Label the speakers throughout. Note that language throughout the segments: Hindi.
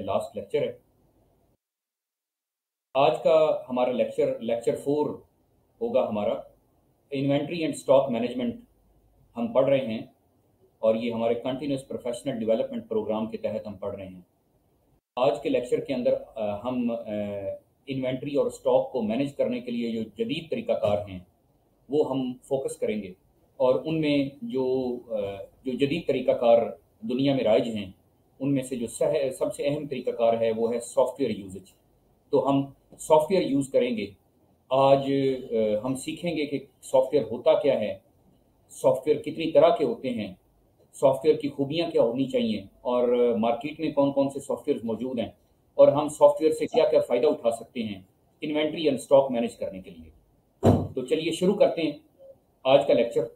Speaker 1: लास्ट लेक्चर है। आज का हमारा लेक्चर लेक्चर फोर होगा हमारा। इन्वेंट्री एंड स्टॉक मैनेजमेंट हम पढ़ रहे हैं और ये हमारे कंटिन्यूस प्रोफेशनल डेवलपमेंट प्रोग्राम के तहत हम पढ़ रहे हैं। आज के लेक्चर के अंदर हम इन्वेंट्री और स्टॉक को मैनेज करने के लिए जो जदीद तरीक़ाकार हैं, वो हम फोकस करेंगे। और उनमें जो जो जदीद तरीक़ाकार दुनिया में राइज हैं उनमें से जो सह, सबसे अहम तरीक़ाकार है, वो है सॉफ्टवेयर यूजेज तो हम सॉफ्टवेयर यूज़ करेंगे। आज हम सीखेंगे कि सॉफ्टवेयर होता क्या है सॉफ्टवेयर कितनी तरह के होते हैं सॉफ्टवेयर की खूबियाँ क्या होनी चाहिए, और मार्केट में कौन कौन से सॉफ्टवेयर मौजूद हैं, और हम सॉफ्टवेयर से क्या क्या फ़ायदा उठा सकते हैं इन्वेंट्री एंड स्टॉक मैनेज करने के लिए। तो चलिए शुरू करते हैं आज का लेक्चर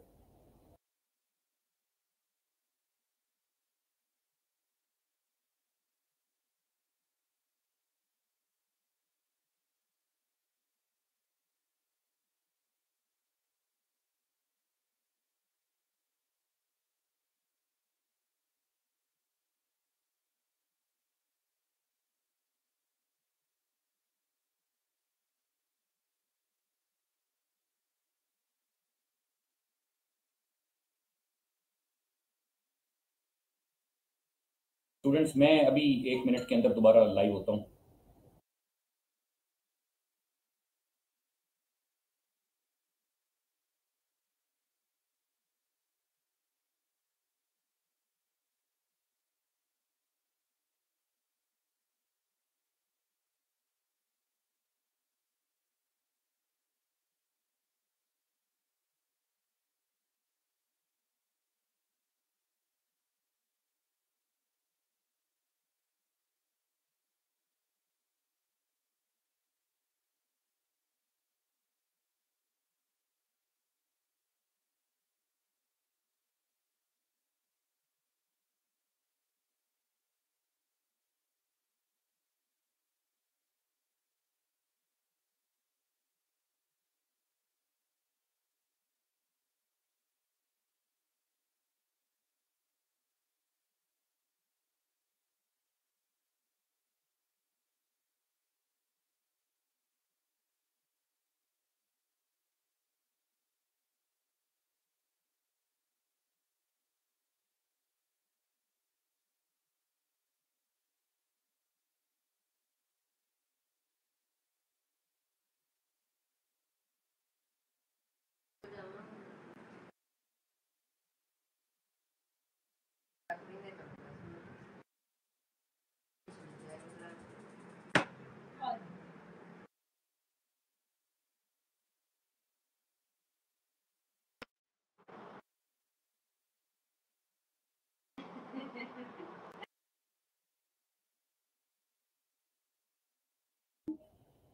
Speaker 1: स्टूडेंट्स मैं अभी एक मिनट के अंदर दोबारा लाइव होता हूँ।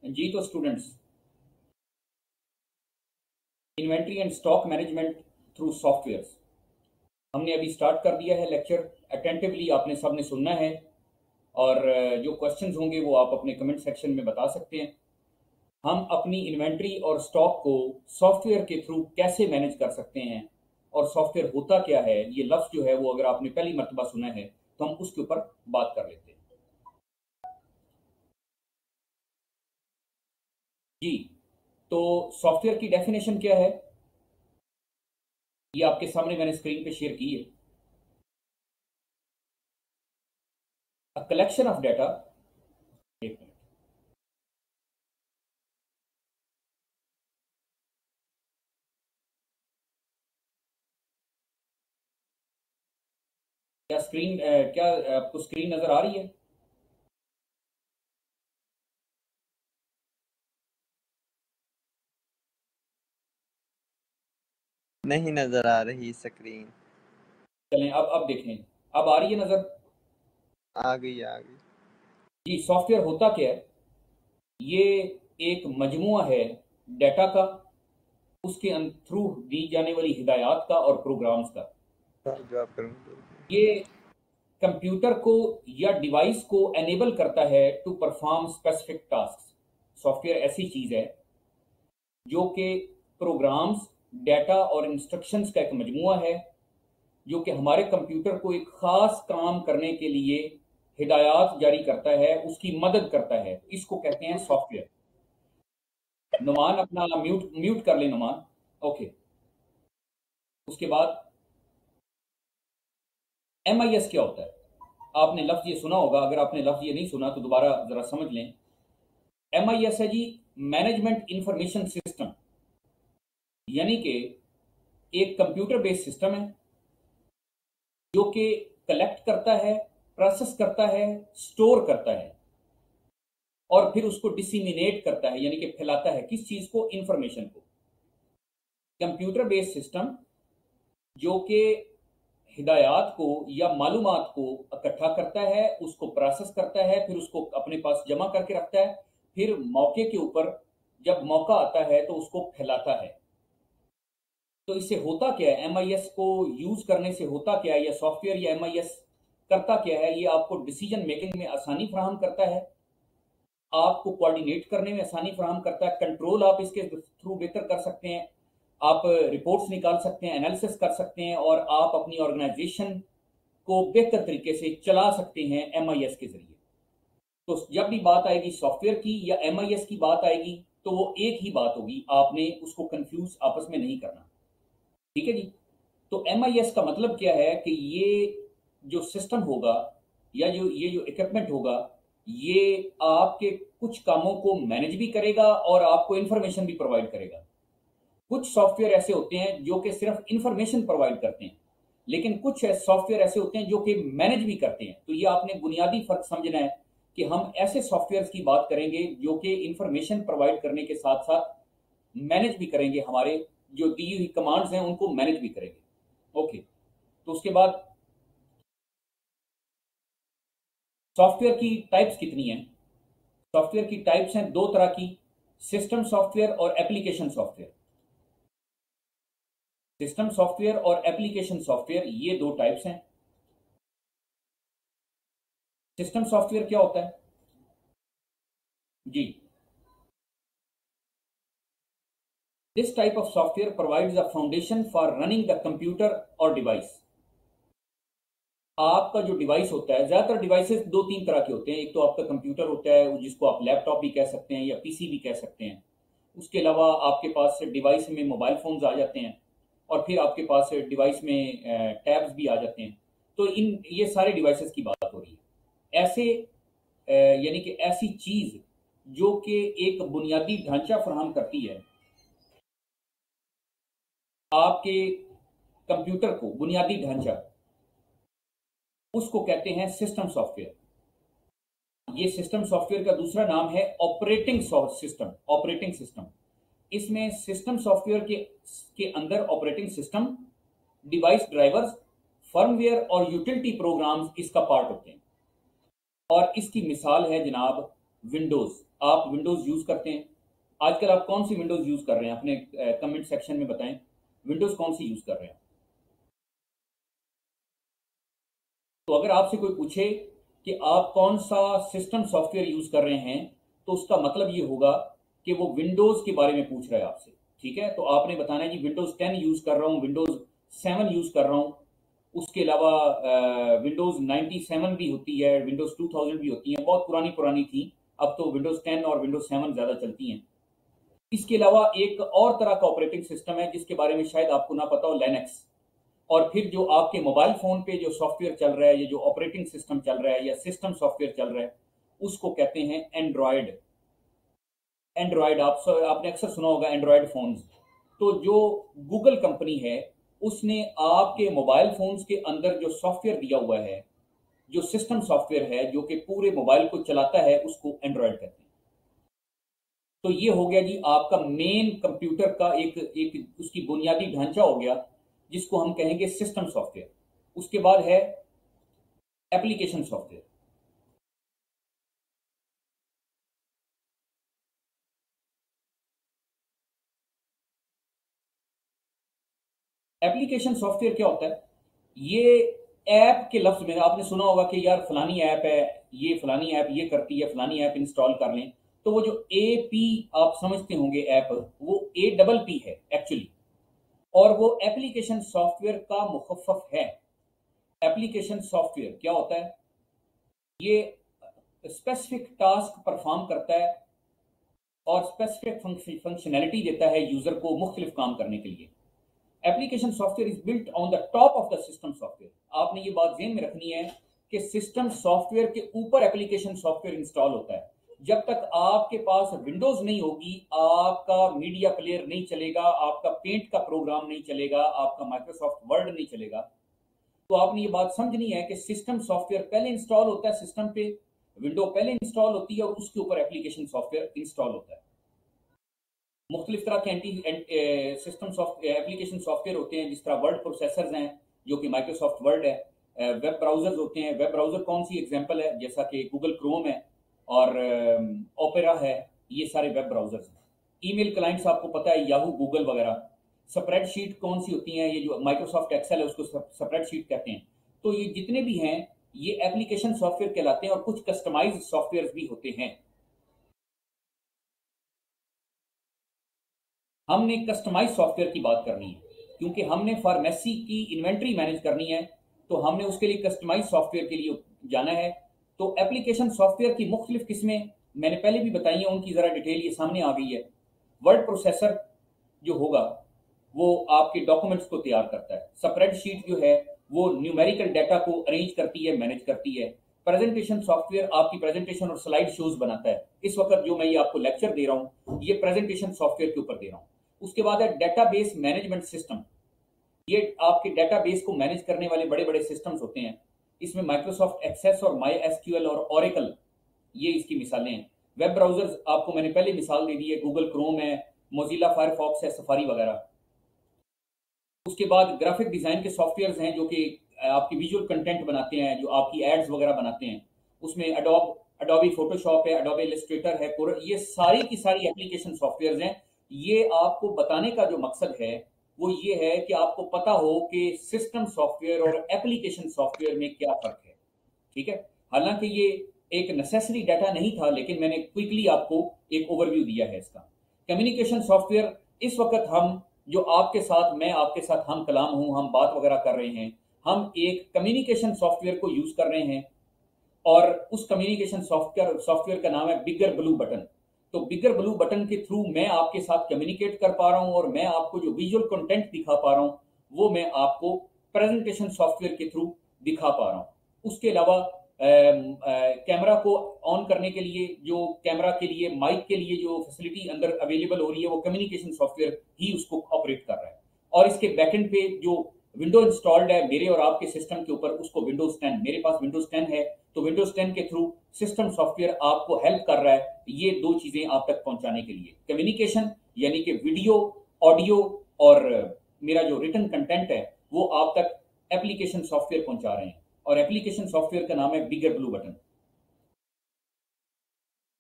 Speaker 1: जी तो students inventory and stock management through softwares हमने अभी स्टार्ट कर दिया है लेक्चर अटेंटिवली आपने सबने सुनना है और जो क्वेश्चंस होंगे वो आप अपने कमेंट सेक्शन में बता सकते हैं। हम अपनी इन्वेंट्री और स्टॉक को सॉफ्टवेयर के थ्रू कैसे मैनेज कर सकते हैं और सॉफ्टवेयर होता क्या है, ये लफ्ज़ जो है वो अगर आपने पहली मरतबा सुना है तो हम उसके ऊपर बात कर लेते हैं। जी तो सॉफ्टवेयर की डेफिनेशन क्या है? ये आपके सामने मैंने स्क्रीन पे शेयर की है। अ कलेक्शन ऑफ़ डेटा एक मिनट क्या स्क्रीन क्या आपको स्क्रीन नज़र आ रही है?
Speaker 2: नहीं नज़र आ रही स्क्रीन
Speaker 1: चलें अब अब देखें। अब आ रही है नज़र?
Speaker 2: आ गई आ गई।
Speaker 1: जी सॉफ्टवेयर होता क्या है? ये एक मजमु है डेटा का उसके थ्रू दी जाने वाली हिदायत का और प्रोग्राम्स का। ये कंप्यूटर को या डिवाइस को एनेबल करता है to perform specific task software ऐसी चीज़ है जो कि प्रोग्राम्स डेटा और इंस्ट्रक्शंस का एक मजमुआ है, जो कि हमारे कंप्यूटर को एक ख़ास काम करने के लिए हिदायत जारी करता है, उसकी मदद करता है। इसको कहते हैं सॉफ्टवेयर नुमान अपना म्यूट म्यूट कर ले नुमान ओके उसके बाद एम आई एस क्या होता है? आपने लफ्ज ये सुना होगा, अगर आपने लफ्ज ये नहीं सुना तो दोबारा जरा समझ लें। एम आई एस है जी मैनेजमेंट इंफॉर्मेशन सिस्टम यानी कि एक कंप्यूटर बेस्ड सिस्टम है, जो कि कलेक्ट करता है प्रोसेस करता है स्टोर करता है, और फिर उसको डिसिमिनेट करता है, यानी कि फैलाता है, किस चीज़ को? इंफॉर्मेशन को। कंप्यूटर बेस्ड सिस्टम जो कि हिदायत को या मालूम को इकट्ठा करता है, उसको प्रोसेस करता है, फिर उसको अपने पास जमा करके रखता है, फिर मौके के ऊपर जब मौका आता है तो उसको फैलाता है। तो इससे होता क्या है? एमआईएस को यूज़ करने से होता क्या है? या सॉफ्टवेयर या एमआईएस करता क्या है? ये आपको डिसीज़न मेकिंग में आसानी फ्राहम करता है। आपको कोऑर्डिनेट करने में आसानी फ्राहम करता है। कंट्रोल आप इसके थ्रू बेहतर कर सकते हैं। आप रिपोर्ट्स निकाल सकते हैं एनालिसिस कर सकते हैं और आप अपनी ऑर्गेनाइजेशन को बेहतर तरीके से चला सकते हैं एमआईएस के ज़रिए। तो जब भी बात आएगी सॉफ्टवेयर की या एमआईएस की बात आएगी तो वो एक ही बात होगी। आपने उसको कंफ्यूज आपस में नहीं करना। ठीक है जी? तो एमआईएस का मतलब क्या है कि ये जो सिस्टम होगा या जो, ये जो इक्विपमेंट होगा, ये आपके कुछ कामों को मैनेज भी करेगा और आपको इंफॉर्मेशन भी प्रोवाइड करेगा। कुछ सॉफ्टवेयर ऐसे होते हैं जो कि सिर्फ़ इंफॉर्मेशन प्रोवाइड करते हैं, लेकिन कुछ सॉफ्टवेयर ऐसे होते हैं जो कि मैनेज भी करते हैं। तो ये आपने बुनियादी फ़र्क समझना है कि हम ऐसे सॉफ्टवेयर की बात करेंगे जो कि इंफॉर्मेशन प्रोवाइड करने के साथ साथ मैनेज भी करेंगे हमारे जो दी हुई कमांड्स हैं, उनको मैनेज भी करेंगे। ओके तो उसके बाद सॉफ्टवेयर की टाइप्स कितनी हैं? सॉफ्टवेयर की टाइप्स हैं दो तरह की सिस्टम सॉफ्टवेयर और एप्लीकेशन सॉफ्टवेयर सिस्टम सॉफ्टवेयर और एप्लीकेशन सॉफ्टवेयर ये दो टाइप्स हैं। सिस्टम सॉफ्टवेयर क्या होता है? जी। This type of software provides a foundation for running the computer और डिवाइस आपका जो डिवाइस होता है, ज़्यादातर डिवाइसेस दो तीन तरह के होते हैं। एक तो आपका कंप्यूटर होता है, जिसको आप लैपटॉप भी कह सकते हैं या पीसी भी कह सकते हैं। उसके अलावा आपके पास डिवाइस में मोबाइल फोन्स आ जाते हैं और फिर आपके पास डिवाइस में टैब्स भी आ जाते हैं। तो इन, ये सारे डिवाइसेस की बात हो रही है। ऐसे यानी कि ऐसी चीज़ जो कि एक बुनियादी ढांचा फराहम करती है आपके कंप्यूटर को बुनियादी ढांचा, उसको कहते हैं सिस्टम सॉफ्टवेयर ये सिस्टम सॉफ्टवेयर का दूसरा नाम है ऑपरेटिंग सिस्टम ऑपरेटिंग सिस्टम इसमें सिस्टम सॉफ्टवेयर के के अंदर operating system device drivers firmware और यूटिलिटी प्रोग्राम्स इसका पार्ट होते हैं। और इसकी मिसाल है जनाब विंडोज़ आप विंडोज़ यूज़ करते हैं। आजकल आप कौन सी विंडोज़ यूज़ कर रहे हैं? अपने कमेंट सेक्शन में बताएँ। विंडोज़ कौन सी यूज़ कर रहे हैं? तो अगर आपसे कोई पूछे कि आप कौन सा सिस्टम सॉफ्टवेयर यूज़ कर रहे हैं तो उसका मतलब ये होगा कि वो विंडोज़ के बारे में पूछ रहा है आपसे, ठीक है? तो आपने बताना है कि विंडोज़ टेन यूज़ कर रहा हूँ, विंडोज़ सेवन यूज़ कर रहा हूँ। उसके अलावा विंडोज़ नाइन्टी सेवन भी होती है, विंडोज़ टू थाउज़ेंड भी होती है, बहुत पुरानी पुरानी थी। अब तो विंडोज़ टेन और विंडोज़ सेवन ज़्यादा चलती हैं। इसके अलावा एक और तरह का ऑपरेटिंग सिस्टम है, जिसके बारे में शायद आपको ना पता हो लेनेक्स और फिर जो आपके मोबाइल फ़ोन पे जो सॉफ्टवेयर चल रहा है, या जो ऑपरेटिंग सिस्टम चल रहा है, या सिस्टम सॉफ्टवेयर चल रहा है, उसको कहते हैं एंड्रॉयड एंड्रॉयड आप आपने अक्सर सुना होगा एंड्रॉयड फोन्स तो जो गूगल कंपनी है, उसने आपके मोबाइल फोन्स के अंदर जो सॉफ्टवेयर दिया हुआ है, जो सिस्टम सॉफ्टवेयर है, जो कि पूरे मोबाइल को चलाता है, उसको एंड्रॉयड कहते हैं। तो ये हो गया जी, आपका मेन कंप्यूटर का एक एक उसकी बुनियादी ढांचा हो गया, जिसको हम कहेंगे सिस्टम सॉफ्टवेयर उसके बाद है एप्लीकेशन सॉफ्टवेयर एप्लीकेशन सॉफ्टवेयर क्या होता है? ये ऐप के लफ्ज में, आपने सुना होगा कि यार फलानी ऐप है, ये फलानी ऐप ये करती है, फलानी ऐप इंस्टॉल कर लें। तो वो जो ए पी आप समझते होंगे ऐप वो ए डबल पी है एक्चुअली और वो एप्लीकेशन सॉफ्टवेयर का मुखफ है. एप्लीकेशन सॉफ्टवेयर क्या होता है? ये स्पेसिफिक टास्क परफॉर्म करता है और स्पेसिफिक फंक्शनैलिटी देता है यूज़र को मुख्तलिफ़ काम करने के लिए. Application software is built on the top of the system software आपने ये बात जेन में रखनी है कि सिस्टम सॉफ्टवेयर के ऊपर एप्लीकेशन सॉफ्टवेयर इंस्टॉल होता है. जब तक आपके पास विंडोज़ नहीं होगी, आपका मीडिया प्लेयर नहीं चलेगा, आपका पेंट का प्रोग्राम नहीं चलेगा, आपका माइक्रोसॉफ्ट वर्ड नहीं चलेगा। तो आपने ये बात समझनी है कि सिस्टम सॉफ्टवेयर पहले इंस्टॉल होता है सिस्टम पे विंडो पहले इंस्टॉल होती है और उसके ऊपर एप्लीकेशन सॉफ्टवेयर इंस्टॉल होता है। मुख्तलिफ़ तरह के एंटी सिस्टम एप्लीकेशन सॉफ्टवेयर होते हैं, जिस तरह वर्ड प्रोसेसर्स हैं, जो कि माइक्रोसॉफ्ट वर्ड है वेब ब्राउजर्स होते हैं। वेब ब्राउज़र कौन सी एग्ज़ाम्पल है? जैसा कि गूगल क्रोम है और ओपेरा है, ये सारे वेब ब्राउजर्स हैं। ईमेल क्लाइंट्स आपको पता है याहू गूगल वगैरह। स्प्रेडशीट कौन सी होती हैं? ये जो माइक्रोसॉफ्ट एक्सेल है, उसको स्प्रेडशीट कहते हैं। तो ये जितने भी हैं, ये एप्लीकेशन सॉफ्टवेयर कहलाते हैं और कुछ कस्टमाइज सॉफ्टवेयर भी होते हैं। हमने कस्टमाइज सॉफ्टवेयर की बात करनी है, क्योंकि हमने फार्मेसी की इन्वेंट्री मैनेज करनी है तो हमने उसके लिए कस्टमाइज सॉफ्टवेयर के लिए जाना है। तो एप्लीकेशन सॉफ्टवेयर की मुख्तलिफ़ किस्में मैंने पहले भी बताई हैं, उनकी जरा डिटेल ये सामने आ गई है। वर्ड प्रोसेसर जो होगा, वो आपके डॉक्यूमेंट्स को तैयार करता है। स्प्रेड शीट जो है, वो न्यूमेरिकल डाटा को अरेंज करती है मैनेज करती है। प्रेजेंटेशन सॉफ्टवेयर आपकी प्रेजेंटेशन और स्लाइड शोज़ बनाता है। इस वक्त जो मैं ये आपको लेक्चर दे रहा हूँ, ये प्रेजेंटेशन सॉफ्टवेयर के ऊपर दे रहा हूँ। उसके बाद है डेटाबेस मैनेजमेंट सिस्टम ये आपके डेटाबेस को मैनेज करने वाले बड़े बड़े सिस्टम्स होते हैं। इसमें माइक्रोसॉफ्ट एक्सेस और माई एसक्यूएल और ओरेकल ये इसकी मिसालें हैं। वेब ब्राउजर्स आपको मैंने पहले मिसाल दे दी है गूगल क्रोम है मोजिला फायरफॉक्स है सफारी वगैरह। उसके बाद ग्राफिक डिज़ाइन के सॉफ्टवेयर हैं जो कि आपकी विजुअल कंटेंट बनाते हैं, जो आपकी एड्स वगैरह बनाते हैं। उसमें अडोब अडोबी फोटोशॉप है अडोबी इलिस्ट्रेटर है ये सारी की सारी एप्लीकेशन सॉफ्टवेयर हैं। ये आपको बताने का जो मकसद है वो ये है कि आपको पता हो कि सिस्टम सॉफ्टवेयर और एप्लीकेशन सॉफ्टवेयर में क्या फ़र्क है। ठीक है? हालाँकि ये एक नेसेसरी डाटा नहीं था, लेकिन मैंने क्विकली आपको एक ओवरव्यू दिया है इसका। कम्युनिकेशन सॉफ्टवेयर इस वक्त हम, जो आपके साथ, मैं आपके साथ, हम कलाम हूँ, हम बात वगैरह कर रहे हैं, हम एक कम्युनिकेशन सॉफ्टवेयर को यूज़ कर रहे हैं और उस कम्युनिकेशन सॉफ्टवेयर सॉफ्टवेयर का नाम है बिगर ब्लू बटन तो बिगर ब्लू बटन के थ्रू मैं आपके साथ कम्युनिकेट कर पा रहा हूँ और मैं आपको जो विजुअल कंटेंट दिखा पा रहा हूँ, वो मैं आपको प्रेजेंटेशन सॉफ्टवेयर के थ्रू दिखा पा रहा हूँ। उसके अलावा कैमरा को ऑन करने के लिए, जो कैमरा के लिए माइक के लिए जो फैसिलिटी अंदर अवेलेबल हो रही है, वो कम्युनिकेशन सॉफ्टवेयर ही उसको ऑपरेट कर रहा है। और इसके बैकेंड पे जो विंडो इंस्टॉल्ड है, मेरे और आपके सिस्टम के ऊपर उसको विंडोज़ 10 मेरे पास विंडोज़ 10 है तो विंडोज़ 10 के थ्रू सिस्टम सॉफ्टवेयर आपको हेल्प कर रहा है ये दो चीज़ें आप तक पहुँचाने के लिए। कम्युनिकेशन यानी कि वीडियो ऑडियो और मेरा जो रिटर्न कंटेंट है, वो आप तक एप्लीकेशन सॉफ्टवेयर पहुँचा रहे हैं। और एप्लीकेशन सॉफ्टवेयर का नाम है बिगर ब्लू बटन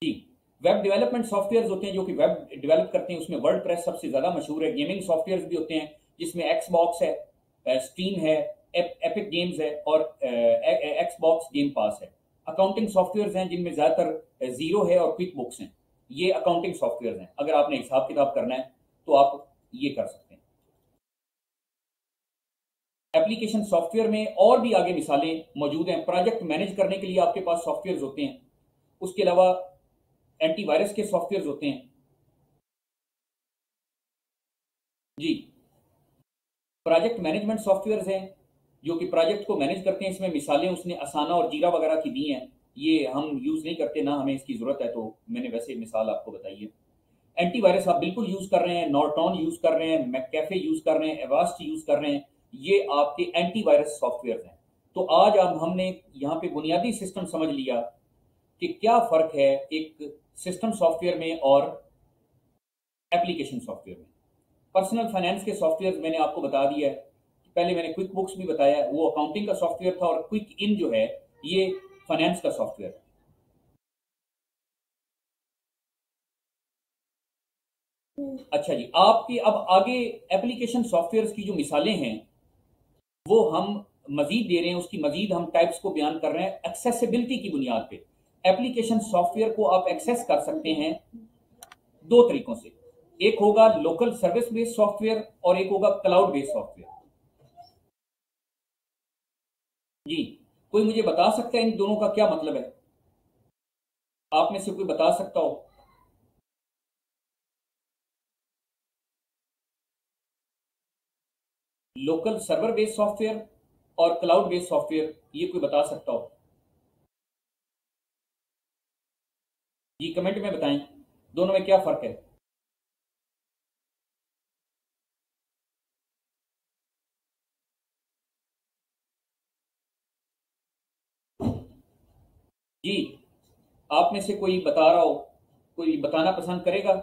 Speaker 1: जी वेब डेवलपमेंट सॉफ्टवेयर होते हैं जो कि वेब डेवलप करते हैं, उसमें वर्ड प्रेस सबसे ज़्यादा मशहूर है गेमिंग सॉफ्टवेयर भी होते हैं, जिसमें एक्सबॉक्स है स्टीम है एपिक गेम्स है और एक्सबॉक्स गेम पास है। अकाउंटिंग सॉफ्टवेयर हैं जिनमें ज़्यादातर ज़ीरो है और क्विक बुक्स हैं। ये अकाउंटिंग सॉफ्टवेयर हैं। अगर आपने हिसाब किताब करना है तो आप ये कर सकते हैं। एप्लीकेशन सॉफ्टवेयर में और भी आगे मिसालें मौजूद हैं। प्रोजेक्ट मैनेज करने के लिए आपके पास सॉफ्टवेयर होते हैं। उसके अलावा एंटीवायरस के सॉफ्टवेयर होते हैं। जी। प्रोजेक्ट मैनेजमेंट सॉफ्टवेयर हैं, जो कि प्रोजेक्ट को मैनेज करते हैं, इसमें मिसालें उसने असाना और जीरा वगैरह की दी हैं, ये हम यूज़ नहीं करते, ना हमें इसकी ज़रूरत है तो मैंने वैसे मिसाल आपको बताई है। एंटीवायरस आप बिल्कुल यूज़ कर रहे हैं, नॉर्टॉन यूज़ कर रहे हैं मैकेफे यूज़ कर रहे हैं, एवास्ट यूज़ कर रहे हैं, ये आपके एंटीवायरस सॉफ्टवेयर हैं। तो आज अब हमने यहाँ पे बुनियादी सिस्टम समझ लिया कि क्या फ़र्क है एक सिस्टम सॉफ्टवेयर में और एप्लीकेशन सॉफ्टवेयर में। पर्सनल फाइनेंस के सॉफ्टवेयर मैंने आपको बता दिया है। पहले मैंने क्विक बुक्स भी बताया, वो अकाउंटिंग का सॉफ्टवेयर था और क्विक इन जो है, ये फाइनेंस का सॉफ्टवेयर अच्छा जी, आपके अब आगे एप्लीकेशन सॉफ्टवेयर की जो मिसालें हैं, वो हम मजीद दे रहे हैं, उसकी मजीद हम टाइप्स को बयान कर रहे हैं एक्सेसिबिलिटी की बुनियाद पे। एप्लीकेशन सॉफ्टवेयर को आप एक्सेस कर सकते हैं दो तरीकों से। एक होगा लोकल सर्विस बेस्ड सॉफ्टवेयर और एक होगा क्लाउड बेस्ड सॉफ्टवेयर जी, कोई मुझे बता सकता है इन दोनों का क्या मतलब है? आप में से कोई बता सकता हो? लोकल सर्वर बेस्ड सॉफ्टवेयर और क्लाउड बेस्ड सॉफ्टवेयर ये कोई बता सकता हो? जी कमेंट में बताएँ, दोनों में क्या फ़र्क है? जी आप में से कोई बता रहा हो, कोई बताना पसंद करेगा?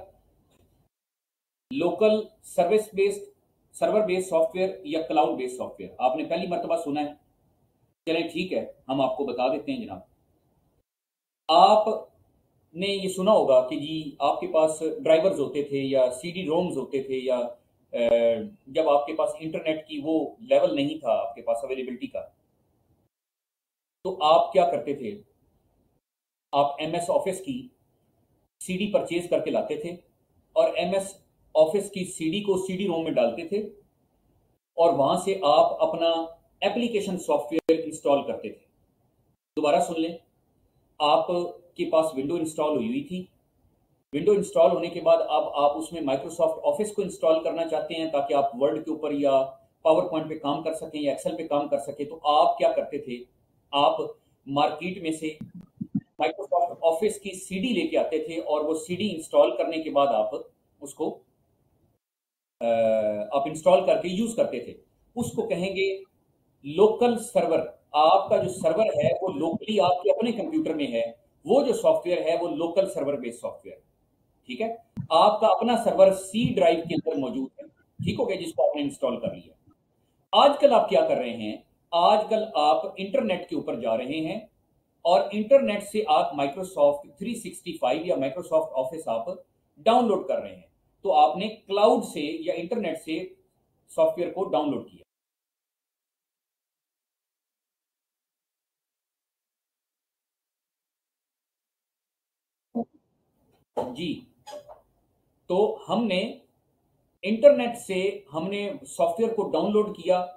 Speaker 1: Local service based server based software या क्लाउड बेस्ड सॉफ्टवेयर आपने पहली मरतबा सुना है। चलें, ठीक है, हम आपको बता देते हैं जनाब। आपने ये सुना होगा कि जी, आपके पास ड्राइवर्स होते थे या सीडी रोम्स होते थे या जब आपके पास इंटरनेट की वो लेवल नहीं था, आपके पास अवेलेबिलिटी का तो आप क्या करते थे? आप एम एस ऑफ़िस की सीडी परचेज करके लाते थे और एम एस ऑफ़िस की सीडी को सीडी रोम में डालते थे और वहाँ से आप अपना एप्लीकेशन सॉफ्टवेयर इंस्टॉल करते थे। दोबारा सुन लें। आपके पास विंडो इंस्टॉल हुई हुई थी। विंडो इंस्टॉल होने के बाद अब आप उसमें माइक्रोसॉफ्ट ऑफ़िस को इंस्टॉल करना चाहते हैं ताकि आप वर्ड के ऊपर या पावर पॉइंट पे काम कर सकें या एक्सेल पे काम कर सकें। तो आप क्या करते थे? आप मार्केट में से माइक्रोसॉफ्ट ऑफ़िस की सीडी लेके आते थे और वो सीडी इंस्टॉल करने के बाद आप उसको आप इंस्टॉल करके यूज़ करते थे। उसको कहेंगे लोकल सर्वर आपका जो सर्वर है, वो लोकली आपके अपने कंप्यूटर में है। वो जो सॉफ्टवेयर है, वो लोकल सर्वर बेस्ड सॉफ्टवेयर ठीक है? आपका अपना सर्वर सी ड्राइव के अंदर मौजूद है। ठीक हो गया? जिसको आपने इंस्टॉल कर लिया। आजकल आप क्या कर रहे हैं? आजकल आप इंटरनेट के ऊपर जा रहे हैं। और इंटरनेट से आप माइक्रोसॉफ्ट 365 या माइक्रोसॉफ्ट ऑफ़िस आप डाउनलोड कर रहे हैं। तो आपने क्लाउड से या इंटरनेट से सॉफ्टवेयर को डाउनलोड किया। जी। तो हमने इंटरनेट से हमने सॉफ्टवेयर को डाउनलोड किया।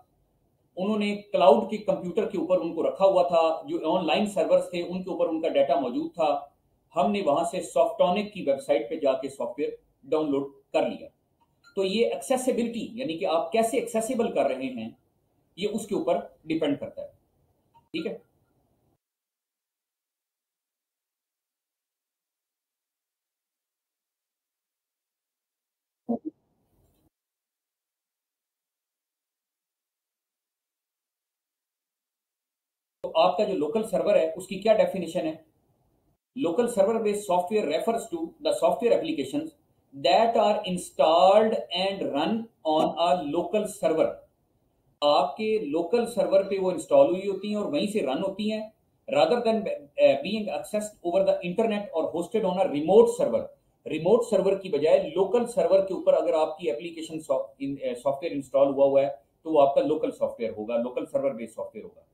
Speaker 1: उन्होंने क्लाउड के कंप्यूटर के ऊपर उनको रखा हुआ था, जो ऑनलाइन सर्वर्स थे, उनके ऊपर उनका डाटा मौजूद था। हमने वहाँ से सॉफ्टॉनिक की वेबसाइट पे जाके सॉफ्टवेयर डाउनलोड कर लिया। तो ये एक्सेसिबिलिटी यानी कि आप कैसे एक्सेसिबल कर रहे हैं, ये उसके ऊपर डिपेंड करता है। ठीक है तो आपका जो लोकल सर्वर है, उसकी क्या डेफिनेशन है? Local server based software refers to the software applications that are installed and run on a local server आपके लोकल सर्वर पे वो इंस्टॉल हुई होती हैं और वहीं से रन होती हैं rather than being accessed over the internet और hosted on a remote server remote server की बजाय लोकल सर्वर के ऊपर अगर आपकी एप्लीकेशन सॉफ्टवेयर इंस्टॉल हुआ हुआ है तो वो आपका लोकल सॉफ्टवेयर होगा लोकल सर्वर बेस्ड सॉफ्टवेयर होगा।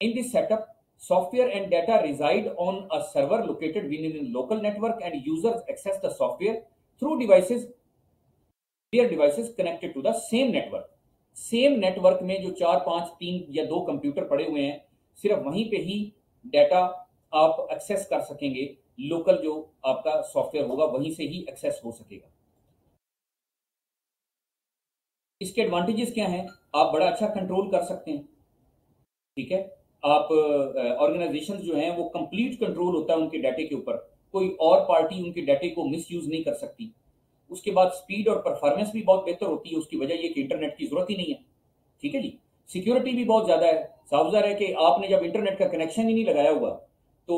Speaker 1: In this setup software and data reside on a server located within a local network and users access the software through devices their devices connected to the same network same network में जो चार पाँच तीन या दो कंप्यूटर पड़े हुए हैं सिर्फ़ वहीं पे ही डाटा आप एक्सेस कर सकेंगे लोकल जो आपका सॉफ्टवेयर होगा वहीं से ही एक्सेस हो सकेगा इसके एडवांटेजेस क्या हैं आप बड़ा अच्छा कंट्रोल कर सकते हैं ठीक है आप ऑर्गेनाइजेशन जो हैं, वो कंप्लीट कंट्रोल होता है उनके डाटे के ऊपर। कोई और पार्टी उनके डाटे को मिस यूज़ नहीं कर सकती। उसके बाद स्पीड और परफॉर्मेंस भी बहुत बेहतर होती है, उसकी वजह ये कि इंटरनेट की ज़रूरत ही नहीं है। ठीक है जी? सिक्योरिटी भी बहुत ज़्यादा है। साफजार है कि आपने जब इंटरनेट का कनेक्शन ही नहीं लगाया हुआ तो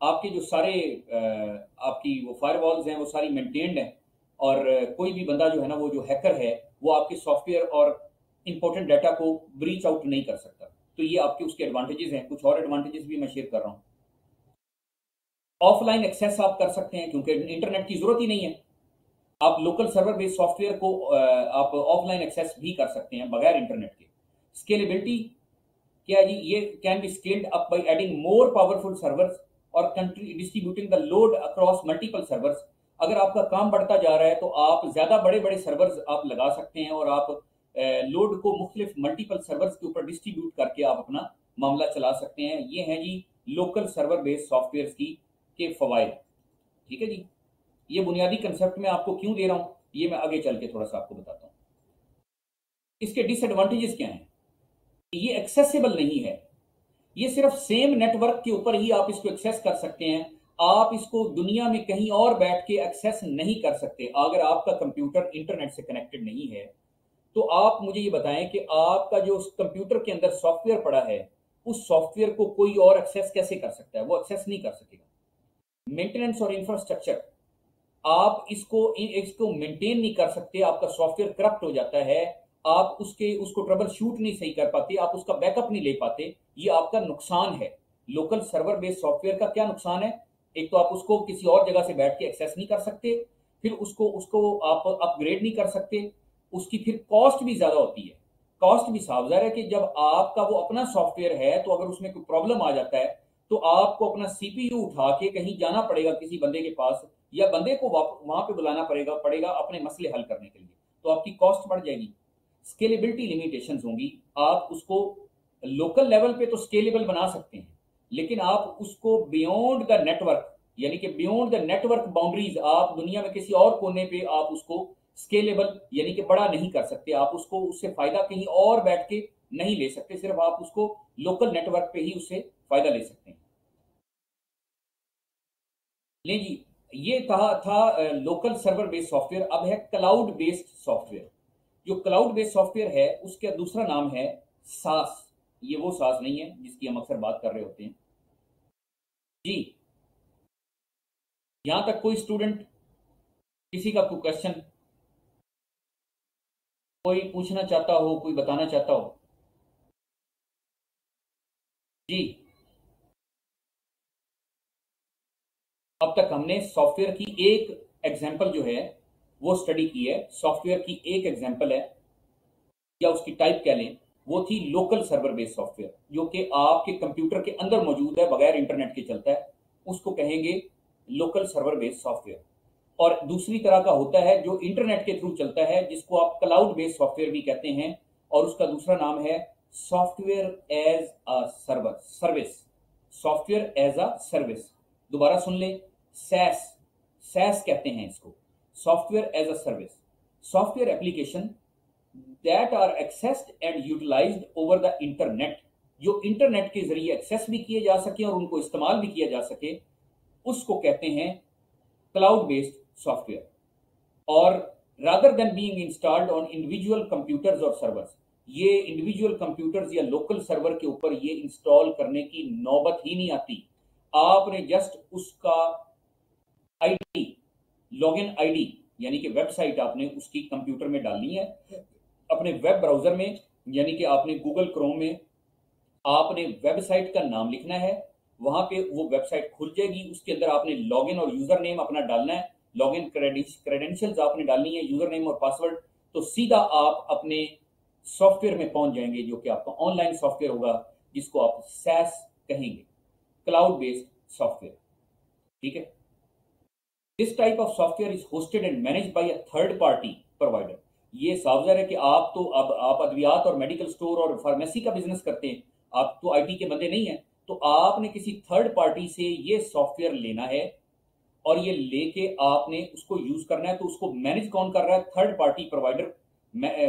Speaker 1: आपके जो सारे आपकी वो फायर हैं, वो सारी मेंटेन्ड हैं। और कोई भी बंदा जो है ना, वो जो हैकर है, वो आपके सॉफ्टवेयर और इंपॉर्टेंट डाटा को ब्रीच आउट नहीं कर सकता। तो ये आपके उसके एडवांटेजेस हैं। कुछ और एडवांटेजेस भी मैं शेयर कर रहा हूँ। ऑफलाइन एक्सेस आप कर सकते हैं, क्योंकि इंटरनेट की ज़रूरत ही नहीं है। आप लोकल सर्वर बेस्ड सॉफ्टवेयर को आप ऑफलाइन एक्सेस भी कर सकते हैं बगैर इंटरनेट के। स्केलेबिलिटी क्या जी? ये can be scaled up by adding more powerful servers और country distributing the load across multiple servers अगर आपका काम बढ़ता जा रहा है तो आप ज़्यादा बड़े बड़े सर्वर्स आप लगा सकते हैं और आप लोड को मुख्तलिफ़ मल्टीपल सर्वर्स के ऊपर डिस्ट्रीब्यूट करके आप अपना मामला चला सकते हैं। ये हैं जी लोकल सर्वर बेस्ड सॉफ्टवेयर की, के फवायद। ठीक है जी? ये बुनियादी कंसेप्ट मैं आपको क्यों दे रहा हूँ, ये मैं आगे चल के थोड़ा सा आपको बताता हूँ। इसके डिसएडवांटेजेस क्या हैं? ये एक्सेसिबल नहीं है। ये सिर्फ़ सेम नेटवर्क के ऊपर ही आप इसको एक्सेस कर सकते हैं। आप इसको दुनिया में कहीं और बैठ के एक्सेस नहीं कर सकते। अगर आपका कंप्यूटर इंटरनेट से कनेक्टेड नहीं है तो आप मुझे ये बताएँ कि आपका जो कंप्यूटर के अंदर सॉफ्टवेयर पड़ा है, उस सॉफ्टवेयर को कोई और एक्सेस कैसे कर सकता है? वो एक्सेस नहीं कर सकेगा। मेंटेनेंस और इंफ्रास्ट्रक्चर आप इसको इसको मेंटेन नहीं कर सकते, आपका सॉफ्टवेयर करप्ट हो जाता है, आप उसके, उसको ट्रबल शूट नहीं सही कर पाते, आप उसका बैकअप नहीं ले पाते, ये आपका नुकसान है। लोकल सर्वर बेस्ड सॉफ्टवेयर का क्या नुकसान है? एक तो आप उसको किसी और जगह से बैठ के एक्सेस नहीं कर सकते, फिर उसको उसको आप अपग्रेड नहीं कर सकते उसकी फिर कॉस्ट भी ज़्यादा होती है। कॉस्ट भी साफ़ है कि जब आपका वो अपना सॉफ्टवेयर है तो अगर उसमें कोई प्रॉब्लम आ जाता है तो आपको अपना सीपीयू उठा के कहीं जाना पड़ेगा किसी बंदे के पास, या बंदे को वहाँ पे बुलाना पड़ेगा पड़ेगा अपने मसले हल करने के लिए। तो आपकी कॉस्ट बढ़ जाएगी। स्केलेबिलिटी लिमिटेशन होंगी। आप उसको लोकल लेवल पे तो स्केलेबल बना सकते हैं, लेकिन आप उसको बियॉन्ड द नेटवर्क यानी कि बियॉन्ड द नेटवर्क बाउंड्रीज आप दुनिया में किसी और कोने पे आप उसको स्केलेबल, यानी कि बड़ा नहीं कर सकते। आप उसको, उससे फ़ायदा कहीं और बैठ के नहीं ले सकते, सिर्फ़ आप उसको लोकल नेटवर्क पे ही उससे फ़ायदा ले सकते हैं। ले जी, ये था था लोकल सर्वर बेस्ड सॉफ्टवेयर अब है क्लाउड बेस्ड सॉफ्टवेयर जो क्लाउड बेस्ड सॉफ्टवेयर है, उसका दूसरा नाम है सास ये वो सास नहीं है, जिसकी हम अक्सर बात कर रहे होते हैं। जी। यहाँ तक कोई स्टूडेंट किसी का कोई क्वेश्चन कोई पूछना चाहता हो, कोई बताना चाहता हो? जी। अब तक हमने सॉफ्टवेयर की एक एग्ज़ाम्पल जो है, वो स्टडी की है। सॉफ्टवेयर की एक एग्ज़ाम्पल है, या उसकी टाइप कह लें, वो थी लोकल सर्वर बेस्ड सॉफ्टवेयर जो कि आपके कंप्यूटर के अंदर मौजूद है, बगैर इंटरनेट के चलता है। उसको कहेंगे लोकल सर्वर बेस्ड सॉफ्टवेयर और दूसरी तरह का होता है जो इंटरनेट के थ्रू चलता है, जिसको आप क्लाउड बेस्ड सॉफ्टवेयर भी कहते हैं, और उसका दूसरा नाम है software as a server service software as a service दोबारा सुन ले सैस सैस कहते हैं इसको. Software as a service software application that are accessed and utilized over the internet जो इंटरनेट के ज़रिए एक्सेस भी किए जा सके और उनको इस्तेमाल भी किया जा सके, उसको कहते हैं क्लाउड बेस्ड सॉफ्टवेयर और rather than being installed on individual computers or servers ये इंडिविजुअल कंप्यूटर्स या लोकल सर्वर के ऊपर ये इंस्टॉल करने की नौबत ही नहीं आती। आपने जस्ट उसका आईडी लॉगिन आईडी यानी कि वेबसाइट आपने उसकी कंप्यूटर में डालनी है। अपने वेब ब्राउज़र में, यानी कि आपने गूगल क्रोम में, आपने वेबसाइट का नाम लिखना है। वहाँ पे वो वेबसाइट खुल जाएगी, उसके अंदर आपने लॉगिन और यूज़र नेम अपना डालना है। लॉगिन क्रेडेंशियल्स आपने डालनी है यूज़र नेम और पासवर्ड तो सीधा आप अपने सॉफ्टवेयर में पहुँच जाएँगे, जो कि आपका ऑनलाइन सॉफ्टवेयर होगा, जिसको आप सैस कहेंगे क्लाउड बेस्ड सॉफ्टवेयर ठीक है? This type of software is hosted and manage by a third party provider ये साफ़ है कि आप तो अब, आप अद्वियात और मेडिकल स्टोर और फार्मेसी का बिज़नेस करते हैं, आप तो आईटी के बंदे नहीं हैं तो आपने किसी थर्ड पार्टी से ये सॉफ्टवेयर लेना है और ये लेके आपने उसको यूज़ करना है तो उसको मैनेज कौन कर रहा है? Third party provider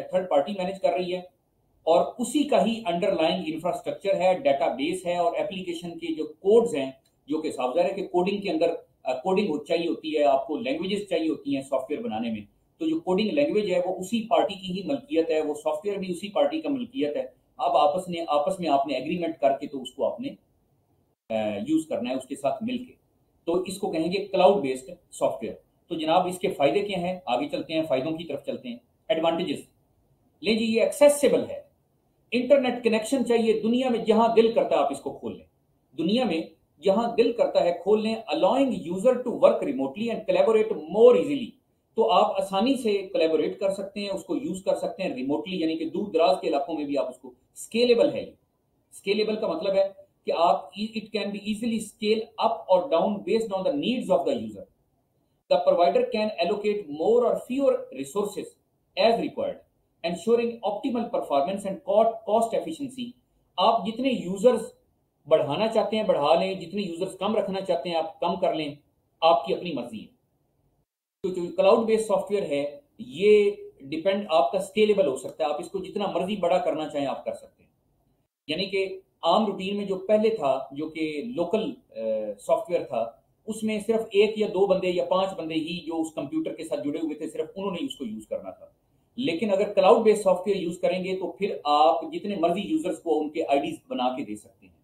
Speaker 1: third party manage कर रही है। और उसी का ही अंडरलाइंग इंफ्रास्ट्रक्चर है डेटाबेस है और एप्लीकेशन के जो कोड्स हैं, जो कि साफ़ है कि कोडिंग के अंदर कोडिंग चाहिए होती है, आपको लैंग्वेजेस चाहिए होती हैं सॉफ्टवेयर बनाने में। तो जो कोडिंग लैंग्वेज है, वो उसी पार्टी की ही मलकियत है, वो सॉफ्टवेयर भी उसी पार्टी का मलकियत है। अब आपस में आपस में आपने एग्रीमेंट करके तो उसको आपने यूज़ करना है उसके साथ मिलके। तो इसको कहेंगे क्लाउड बेस्ड सॉफ्टवेयर तो जनाब, इसके फ़ायदे क्या हैं? आगे चलते हैं, फायदों की तरफ़ चलते हैं. एडवांटेजेस ले जी, ये एक्सेसिबल है. इंटरनेट कनेक्शन चाहिए दुनिया में जहाँ दिल करता है आप इसको खोल लें. दुनिया में जहाँ दिल करता है खोल लें allowing user to work remotely and collaborate more easily तो आप आसानी से कलेबोरेट कर सकते हैं, उसको यूज़ कर सकते हैं रिमोटली यानी कि दूर दराज के इलाकों में भी आप उसको स्केलेबल है स्केलेबल का मतलब है कि आप it can be easily scale up or down based on the needs of the user the provider can allocate more or fewer resources as required ensuring optimal performance and cost efficiency. आप जितने यूज़र्स बढ़ाना चाहते हैं, बढ़ा लें, जितने यूज़र्स कम रखना चाहते हैं, आप कम कर लें, आपकी अपनी मर्ज़ी है। तो जो क्लाउड बेस्ड सॉफ्टवेयर है, ये डिपेंड आपका स्केलेबल हो सकता है। आप इसको जितना मर्ज़ी बड़ा करना चाहें, आप कर सकते हैं। यानी कि आम रूटीन में जो पहले था, जो कि लोकल सॉफ्टवेयर था, उसमें सिर्फ़ एक या दो बंदे या पाँच बंदे ही जो उस कंप्यूटर के साथ जुड़े हुए थे, सिर्फ़ उन्होंने उसको यूज़ करना था। लेकिन अगर क्लाउड बेस्ड सॉफ्टवेयर यूज़ करेंगे तो फिर आप जितने मर्ज़ी यूज़र्स को उनके आईडी बना के दे सकते हैं।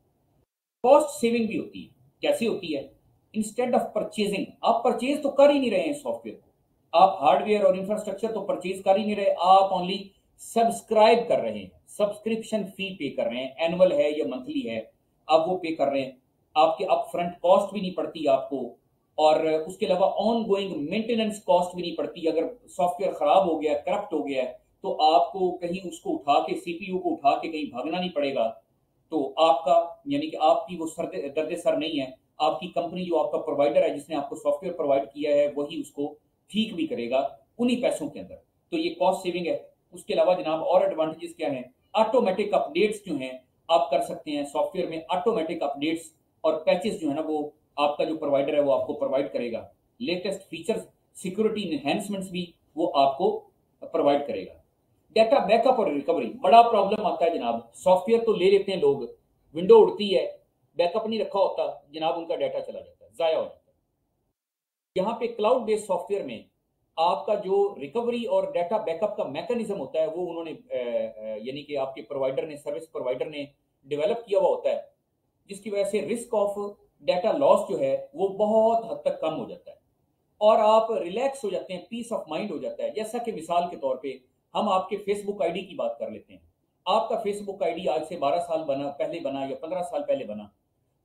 Speaker 1: कॉस्ट सेविंग भी होती है। कैसे होती है? इंस्टेड ऑफ़ परचेजिंग आप परचेज तो कर ही नहीं रहे हैं सॉफ्टवेयर को। आप हार्डवेयर और इंफ्रास्ट्रक्चर तो परचेज कर ही नहीं रहे। आप ओनली सब्सक्राइब कर रहे हैं। सब्सक्रिप्शन फ़ी पे कर रहे हैं। एनुअल है या मंथली है, आप वो पे कर रहे हैं। आपके अप फ्रंट कॉस्ट भी नहीं पड़ती आपको। और उसके अलावा ऑन गोइंग मेंटेनेंस कॉस्ट भी नहीं पड़ती। अगर सॉफ्टवेयर खराब हो गया करप्ट हो गया तो आपको कहीं उसको उठा के सीपीयू को उठा के कहीं भागना नहीं पड़ेगा। तो आपका, यानी कि आपकी वो सर दर्द सर नहीं है। आपकी कंपनी जो आपका प्रोवाइडर है, जिसने आपको सॉफ्टवेयर प्रोवाइड किया है, वही उसको ठीक भी करेगा उन्हीं पैसों के अंदर। तो ये कॉस्ट सेविंग है। उसके अलावा जनाब और एडवांटेजेस क्या है? ऑटोमेटिक अपडेट्स जो हैं, आप कर सकते हैं सॉफ्टवेयर में ऑटोमेटिक अपडेट्स और पैचेस जो है ना वो आपका जो प्रोवाइडर है वो आपको प्रोवाइड करेगा। लेटेस्ट फीचर्स सिक्योरिटी इनहेंसमेंट्स भी वो आपको प्रोवाइड करेगा। डेटा बैकअप और रिकवरी बड़ा प्रॉब्लम आता है जनाब। सॉफ्टवेयर तो ले लेते हैं लोग। विंडो उड़ती है बैकअप नहीं रखा होता, जनाब उनका डाटा चला जाता है, जाया हो जाता है। यहाँ पे क्लाउड बेस्ड सॉफ्टवेयर में आपका जो रिकवरी और डाटा बैकअप का मैकेनिज्म होता है, वो उन्होंने यानी कि आपके प्रोवाइडर ने सर्विस प्रोवाइडर ने डेवलप किया हुआ होता है, जिसकी वजह से रिस्क ऑफ़ डाटा लॉस जो है, वो बहुत हद तक कम हो जाता है। और आप रिलैक्स हो जाते हैं पीस ऑफ़ माइंड हो जाता है। जैसा कि मिसाल के तौर पे हम आपके फेसबुक आईडी की बात कर लेते हैं। आपका फेसबुक आईडी आज से 12 साल बना, पहले बना या 15 साल पहले बना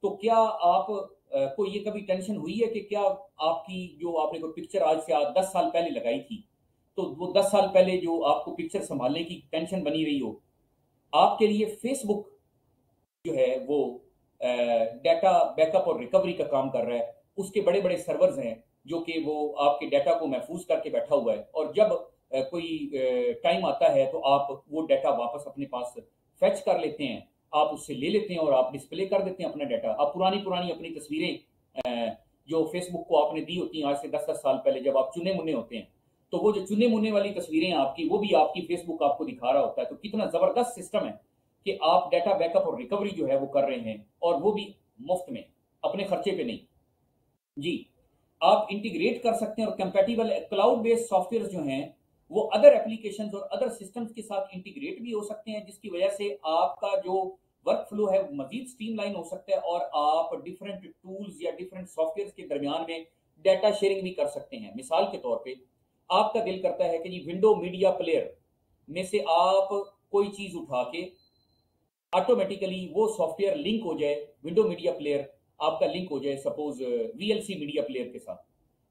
Speaker 1: तो क्या आप को ये कभी टेंशन हुई है कि क्या आपकी जो आपने कोई पिक्चर आज से आज दस साल पहले लगाई थी तो वो दस साल पहले जो आपको पिक्चर संभालने की टेंशन बनी रही हो, आपके लिए फेसबुक जो है वो डाटा बैकअप और रिकवरी का काम कर रहा है। उसके बड़े बड़े सर्वर्स हैं जो कि वो आपके डाटा को महफूज करके बैठा हुआ है। और जब कोई टाइम आता है तो आप वो डाटा वापस अपने पास फेच कर लेते हैं। आप उससे ले लेते हैं और आप डिस्प्ले कर देते हैं अपना डाटा आप पुरानी पुरानी अपनी तस्वीरें जो फेसबुक को आपने दी होती हैं, आज से दस दस साल पहले जब आप चुने मुने होते हैं तो वो जो चुने मुने वाली तस्वीरें आपकी, वो भी आपकी फेसबुक आपको दिखा रहा होता है। तो कितना ज़बरदस्त सिस्टम है कि आप डाटा बैकअप और रिकवरी जो है वो कर रहे हैं और वो भी मुफ़्त में, अपने खर्चे पे नहीं। जी, आप इंटीग्रेट कर सकते हैं और कंपेटिबल क्लाउड बेस्ड सॉफ्टवेयर जो हैं वो अदर एप्लीकेशन और अदर सिस्टम्स के साथ इंटीग्रेट भी हो सकते हैं, जिसकी वजह से आपका जो वर्क फ्लो है वो मजीद स्ट्रीमलाइन हो सकता है और आप डिफरेंट टूल्स या डिफरेंट सॉफ्टवेयर के दरमियान में डाटा शेयरिंग भी कर सकते हैं। मिसाल के तौर पे, आपका दिल करता है कि जी विंडो मीडिया प्लेयर में से आप कोई चीज़ उठा के ऑटोमेटिकली वो सॉफ्टवेयर लिंक हो जाए विंडो मीडिया प्लेयर आपका लिंक हो जाए सपोज़ वीएलसी मीडिया प्लेयर के साथ।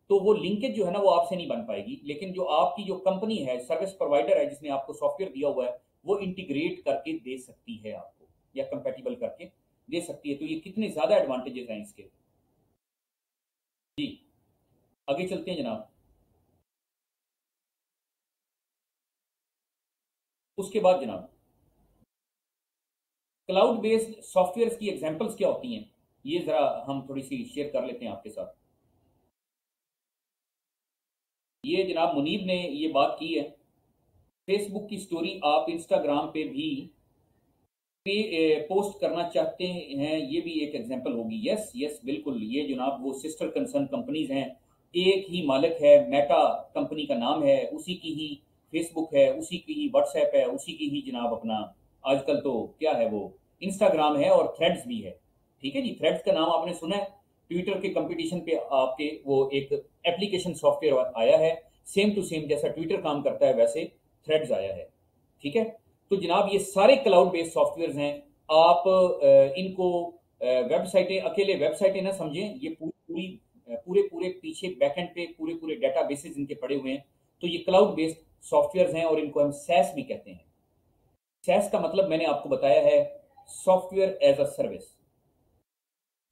Speaker 1: तो वो लिंकेज जो है ना वो आपसे नहीं बन पाएगी। लेकिन जो आपकी जो कंपनी है सर्विस प्रोवाइडर है, जिसने आपको सॉफ्टवेयर दिया हुआ है, वो इंटीग्रेट करके दे सकती है आपको, या कंपेटिबल करके दे सकती है। तो ये कितने ज़्यादा एडवांटेजेस हैं इसके। जी, आगे चलते हैं जनाब। उसके बाद जनाब क्लाउड बेस्ड सॉफ्टवेयर की एग्जांपल्स क्या होती हैं? ये जरा हम थोड़ी सी शेयर कर लेते हैं आपके साथ। ये जनाब मुनीब ने ये बात की है। फेसबुक की स्टोरी आप इंस्टाग्राम पे भी पे पोस्ट करना चाहते हैं, ये भी एक एग्जांपल होगी। यस यस बिल्कुल, ये जनाब वो सिस्टर कंसर्न कंपनीज़ हैं। एक ही मालिक है मेटा कंपनी का नाम है, उसी की ही फेसबुक है, उसी की ही व्हाट्सएप है, उसी की ही जनाब अपना, आजकल तो क्या है वो इंस्टाग्राम है और थ्रेड्स भी है। ठीक है जी थ्रेड्स का नाम आपने सुना है? ट्विटर के कंपटीशन पे आपके वो एक एप्लीकेशन सॉफ्टवेयर आया है सेम टू सेम जैसा ट्विटर काम करता है, वैसे थ्रेड्स आया है, ठीक है? तो जनाब, ये सारे क्लाउड बेस्ड सॉफ्टवेयर हैं, आप इनको वेबसाइटें अकेले वेबसाइटें ना समझें, ये पूरी पूरी पूरे पूरे पीछे बैकएंड पे, पूरे पूरे डाटा बेसिस इनके पड़े हुए हैं तो ये क्लाउड बेस्ड सॉफ्टवेयर हैं और इनको हम सैस भी कहते हैं। सैस का मतलब मैंने आपको बताया है सॉफ्टवेयर एज अ सर्विस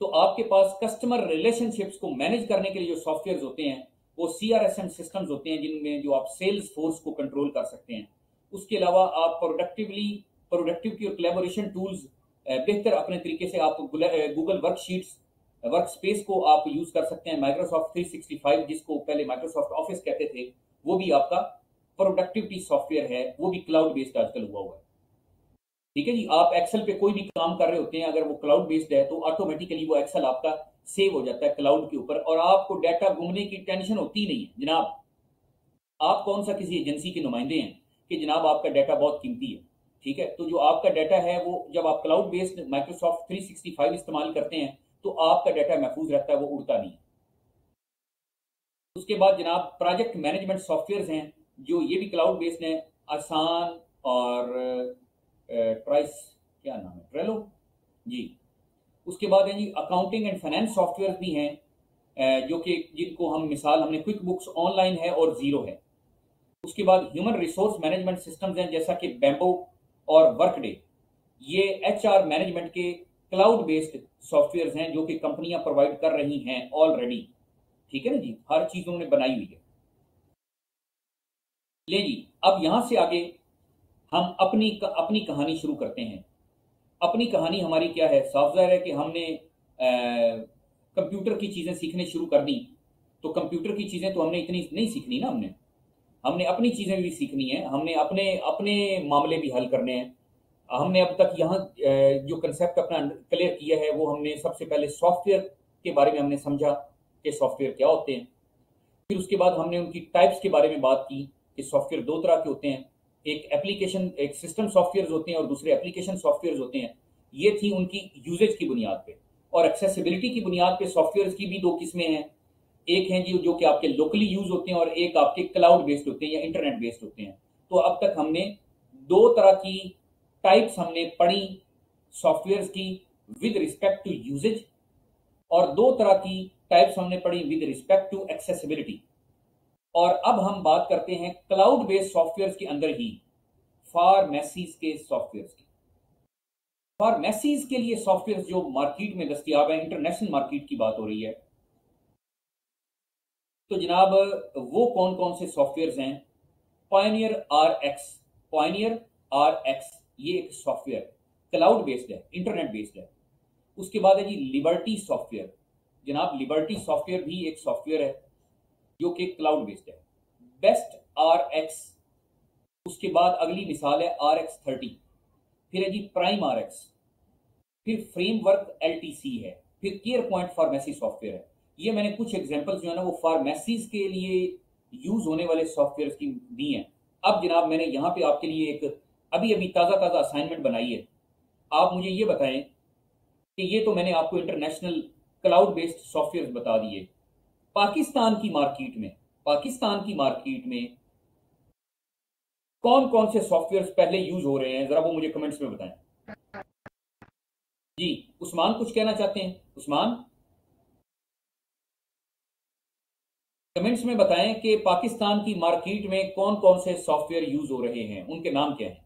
Speaker 1: तो आपके पास कस्टमर रिलेशनशिप्स को मैनेज करने के लिए जो सॉफ्टवेयर होते हैं, वो C R S M system होते हैं जिनमें जो आप सेल्स फोर्स को कंट्रोल कर सकते हैं। उसके अलावा आप प्रोडक्टिवली प्रोडक्टिव की कोलेबोरेशन टूल्स बेहतर अपने तरीके से आप गूगल वर्कशीट्स वर्क स्पेस को आप यूज़ कर सकते हैं। माइक्रोसॉफ्ट 365 जिसको पहले माइक्रोसॉफ्ट ऑफ़िस कहते थे, वो भी आपका प्रोडक्टिविटी सॉफ्टवेयर है, वो भी क्लाउड बेस्ड आजकल हुआ हुआ है। ठीक है जी? आप एक्सेल पे कोई भी काम कर रहे होते हैं, अगर वो क्लाउड बेस्ड है तो ऑटोमेटिकली वो एक्सेल आपका सेव हो जाता है क्लाउड के ऊपर और आपको डाटा घूमने की टेंशन होती नहीं है। जनाब, आप कौन सा किसी एजेंसी के नुमाइंदे हैं कि जनाब आपका डाटा बहुत कीमती है? ठीक है? तो जो आपका डाटा है, वो जब आप क्लाउड बेस्ड माइक्रोसॉफ्ट 365 इस्तेमाल करते हैं तो आपका डाटा महफूज रहता है, वो उड़ता नहीं उसके बाद जनाब प्रोजेक्ट मैनेजमेंट सॉफ्टवेयर हैं, जो ये भी क्लाउड बेस्ड हैं, आसान और ट्राइस क्या नाम है? ट्रेलो जी। उसके बाद है जी अकाउंटिंग एंड फाइनेंस सॉफ्टवेयर भी हैं जो कि जिनको हम मिसाल, हमने क्विक बुक्स ऑनलाइन है और ज़ीरो है। उसके बाद ह्यूमन रिसोर्स मैनेजमेंट सिस्टम्स हैं, जैसा कि बैम्बो और वर्कडे ये एच आर मैनेजमेंट के क्लाउड बेस्ड सॉफ्टवेयर हैं, जो कि कंपनियाँ प्रोवाइड कर रही हैं ऑलरेडी ठीक है ना जी? हर चीज़ उन्होंने बनाई हुई है। ले जी, अब यहाँ से आगे हम अपनी अपनी कहानी शुरू करते हैं। अपनी कहानी हमारी क्या है? साफ़ ज़ाहिर है कि हमने कंप्यूटर की चीज़ें सीखने शुरू कर दी। तो कंप्यूटर की चीज़ें तो हमने इतनी नहीं सीखनी ना हमने। हमने अपनी चीज़ें भी सीखनी है। हमने अपने अपने मामले भी हल करने हैं। हमने अब तक यहाँ जो कंसेप्ट अपना क्लियर किया है, वो हमने सबसे पहले सॉफ्टवेयर के बारे में हमने समझा कि सॉफ्टवेयर क्या होते हैं। फिर उसके बाद हमने उनकी टाइप्स के बारे में बात की कि सॉफ्टवेयर दो तरह के होते हैं। एक एप्लीकेशन एक सिस्टम सॉफ्टवेयर होते हैं और दूसरे एप्लीकेशन सॉफ्टवेयर होते हैं। ये थी उनकी यूजेज की बुनियाद पे और एक्सेसिबिलिटी की बुनियाद पे सॉफ्टवेयर की भी दो किस्में हैं। एक हैं जी जो कि आपके लोकली यूज़ होते हैं और एक आपके क्लाउड बेस्ड होते हैं या इंटरनेट बेस्ड होते हैं। तो अब तक हमने दो तरह की टाइप्स हमने पढ़ी सॉफ्टवेयर की विद रिस्पेक्ट टू यूजेज और दो तरह की टाइप्स हमने पढ़ी विद रिस्पेक्ट टू एक्सेसिबिलिटी और अब हम बात करते हैं क्लाउड बेस्ड सॉफ्टवेयर के अंदर ही फार्मेसीज के सॉफ्टवेयर की। फार्मेसीज के लिए सॉफ्टवेयर जो मार्केट में दस्तियाब है इंटरनेशनल मार्केट की बात हो रही है। तो जनाब, वो कौन कौन से सॉफ्टवेयर हैं? Pioneer R X Pioneer R X ये एक सॉफ्टवेयर क्लाउड बेस्ड है इंटरनेट बेस्ड है। उसके बाद है जी लिबर्टी सॉफ्टवेयर जनाब लिबर्टी सॉफ्टवेयर भी एक सॉफ्टवेयर है। जो कि क्लाउड बेस्ड है। बेस्ट आर एक्स उसके बाद अगली मिसाल है आर एक्स थर्टी फिर है जी प्राइम आर एक्स फिर फ्रेमवर्क एल टी सी है। फिर केयर पॉइंट फार्मेसी सॉफ्टवेयर है। ये मैंने कुछ एग्जांपल्स जो है ना वो फार्मेसीज के लिए यूज़ होने वाले सॉफ्टवेयर की दी हैं। अब जनाब मैंने यहाँ पे आपके लिए एक अभी अभी ताज़ा ताज़ा असाइनमेंट बनाई है। आप मुझे ये बताएँ कि ये तो मैंने आपको इंटरनेशनल क्लाउड बेस्ड सॉफ्टवेयर बता दिए। पाकिस्तान की मार्केट में, पाकिस्तान की मार्केट में कौन कौन से सॉफ्टवेयर पहले यूज़ हो रहे हैं? जरा वो मुझे कमेंट्स में बताएँ। जी, उस्मान कुछ कहना चाहते हैं? उस्मान? कमेंट्स में बताएँ कि पाकिस्तान की मार्केट में कौन कौन से सॉफ्टवेयर यूज़ हो रहे हैं? उनके नाम क्या हैं?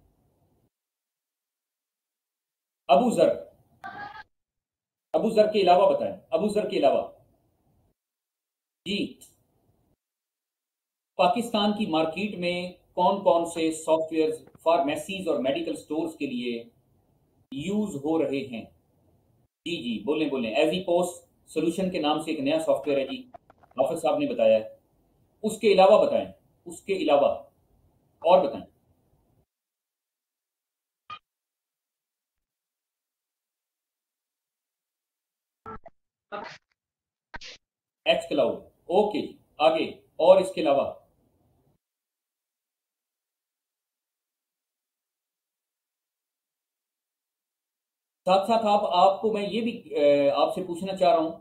Speaker 1: अबू जर। अबू जर के अलावा बताएँ। अबू जर के अलावा। जी। पाकिस्तान की मार्केट में कौन कौन से सॉफ्टवेयर फार्मेसीज और मेडिकल स्टोर्स के लिए यूज़ हो रहे हैं? जी जी, बोले बोले। एजी पोस्ट सोल्यूशन के नाम से एक नया सॉफ्टवेयर है जी। हाफिज साहब ने बताया है। उसके अलावा बताएँ, उसके अलावा और बताएँ। एच क्लाउड ओके जी, आगे, और इसके अलावा। साथ साथ आप, आपको मैं ये भी आपसे पूछना चाह रहा हूँ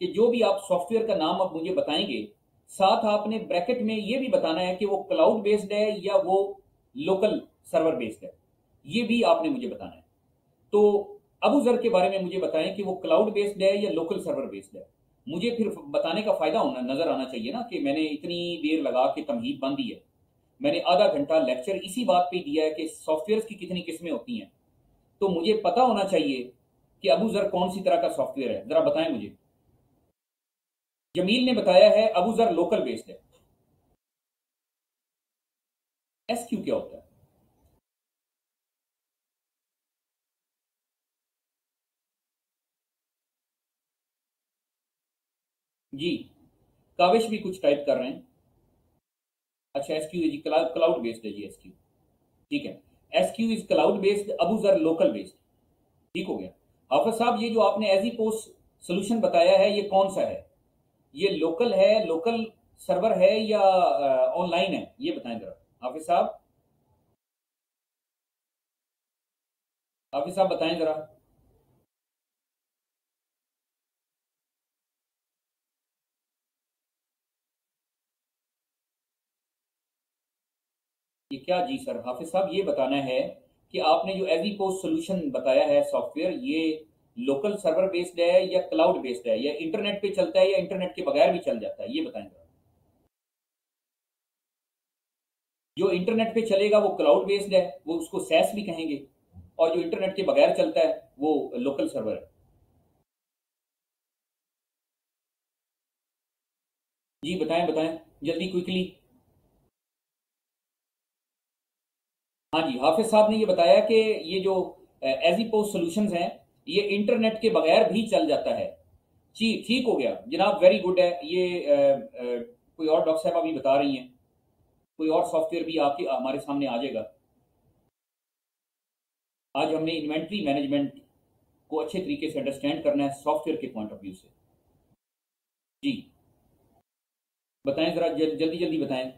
Speaker 1: कि जो भी आप सॉफ्टवेयर का नाम आप मुझे बताएँगे, साथ आपने ब्रैकेट में ये भी बताना है कि वो क्लाउड बेस्ड है या वो लोकल सर्वर बेस्ड है। ये भी आपने मुझे बताना है। तो अबू जर के बारे में मुझे बताएँ कि वो क्लाउड बेस्ड है या लोकल सर्वर बेस्ड है। मुझे फिर बताने का फ़ायदा होना, नज़र आना चाहिए ना कि मैंने इतनी देर लगा के तमहीद बांधी है। मैंने आधा घंटा लेक्चर इसी बात पे दिया है कि सॉफ्टवेयर की कितनी किस्में होती हैं। तो मुझे पता होना चाहिए कि अबू जर कौन सी तरह का सॉफ्टवेयर है। जरा बताएँ मुझे। जमील ने बताया है, अबू जर लोकल बेस्ड है। एस क्यू क्या होता है? जी, काविश भी कुछ टाइप कर रहे हैं। अच्छा एस क्यू जी क्लाउड बेस्ड है जी एस क्यू ठीक है। S Q is cloud based Abu Zar local based ठीक हो गया। हाफिज साहब, ये जो आपने एज ई पोस्ट सोल्यूशन बताया है, ये कौन सा है? ये लोकल है लोकल सर्वर है या ऑनलाइन है? ये बताएँ जरा। हाफिज साहब? हाफिज साहब, बताएँ जरा। ये क्या जी सर, हाफिज साहब, ये बताना है कि आपने जो एजी पोस्ट सोल्यूशन बताया है सॉफ्टवेयर ये लोकल सर्वर बेस्ड है या क्लाउड बेस्ड है? या इंटरनेट पे चलता है या इंटरनेट के बगैर भी चल जाता है? ये बताएँ जो इंटरनेट पे चलेगा वो क्लाउड बेस्ड है, वो उसको सैस भी कहेंगे। और जो इंटरनेट के बगैर चलता है, वो लोकल सर्वर है। जी, बताएँ बताएँ, जल्दी क्विकली हाँ जी हाफिज साहब ने ये बताया कि ये जो एजी पोस्ट सोल्यूशन हैं ये इंटरनेट के बगैर भी चल जाता है। जी ठीक हो गया। जनाब वेरी गुड है। ये आ, आ, कोई और डॉक्टर साहब अभी बता रही हैं। कोई और सॉफ्टवेयर भी आपके हमारे सामने आ जाएगा। आज हमने इन्वेंट्री मैनेजमेंट को अच्छे तरीके से अंडरस्टैंड करना है सॉफ्टवेयर के पॉइंट ऑफ़ व्यू से। जी। बताएँ जरा जल्दी जल्दी बताएँ।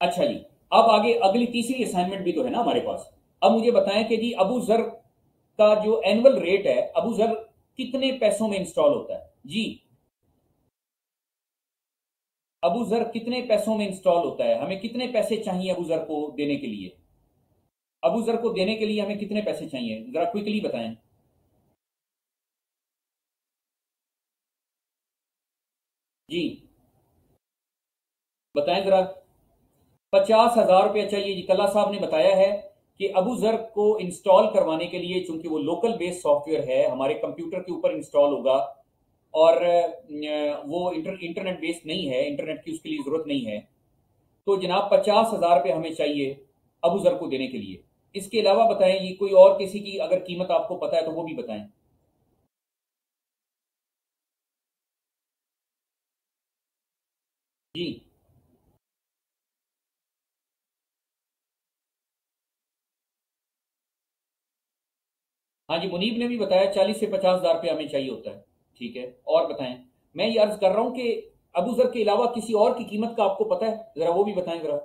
Speaker 1: अच्छा जी। अब आगे अगली तीसरी असाइनमेंट भी तो है ना हमारे पास। अब मुझे बताएँ कि जी अबू जर का जो एनुअल रेट है अबू जर कितने पैसों में इंस्टॉल होता है? जी। अबू जर कितने पैसों में इंस्टॉल होता है? हमें कितने पैसे चाहिए अबू जर को देने के लिए? अबू जर को देने के लिए हमें कितने पैसे चाहिए? जरा क्विकली बताएँ। जी। बताएँ जरा। पचास हज़ार रुपया चाहिए। जी कल्ला साहब ने बताया है कि अबू जर को इंस्टॉल करवाने के लिए चूँकि वो लोकल बेस्ड सॉफ्टवेयर है हमारे कंप्यूटर के ऊपर इंस्टॉल होगा और वो इंटर, इंटरनेट बेस्ड नहीं है इंटरनेट की उसके लिए ज़रूरत नहीं है। तो जनाब पचास हज़ार रुपये हमें चाहिए अबू जर को देने के लिए। इसके अलावा बताएँ ये कोई और किसी की अगर कीमत आपको पता है तो वो भी बताएँ। जी। हाँ जी, मुनीब ने भी बताया चालीस से पचास हज़ार रुपया हमें चाहिए होता है। ठीक है, और बताएँ। मैं ये अर्ज़ कर रहा हूँ कि अबू जर के अलावा किसी और की कीमत का आपको पता है? जरा वो भी बताएँ जरा।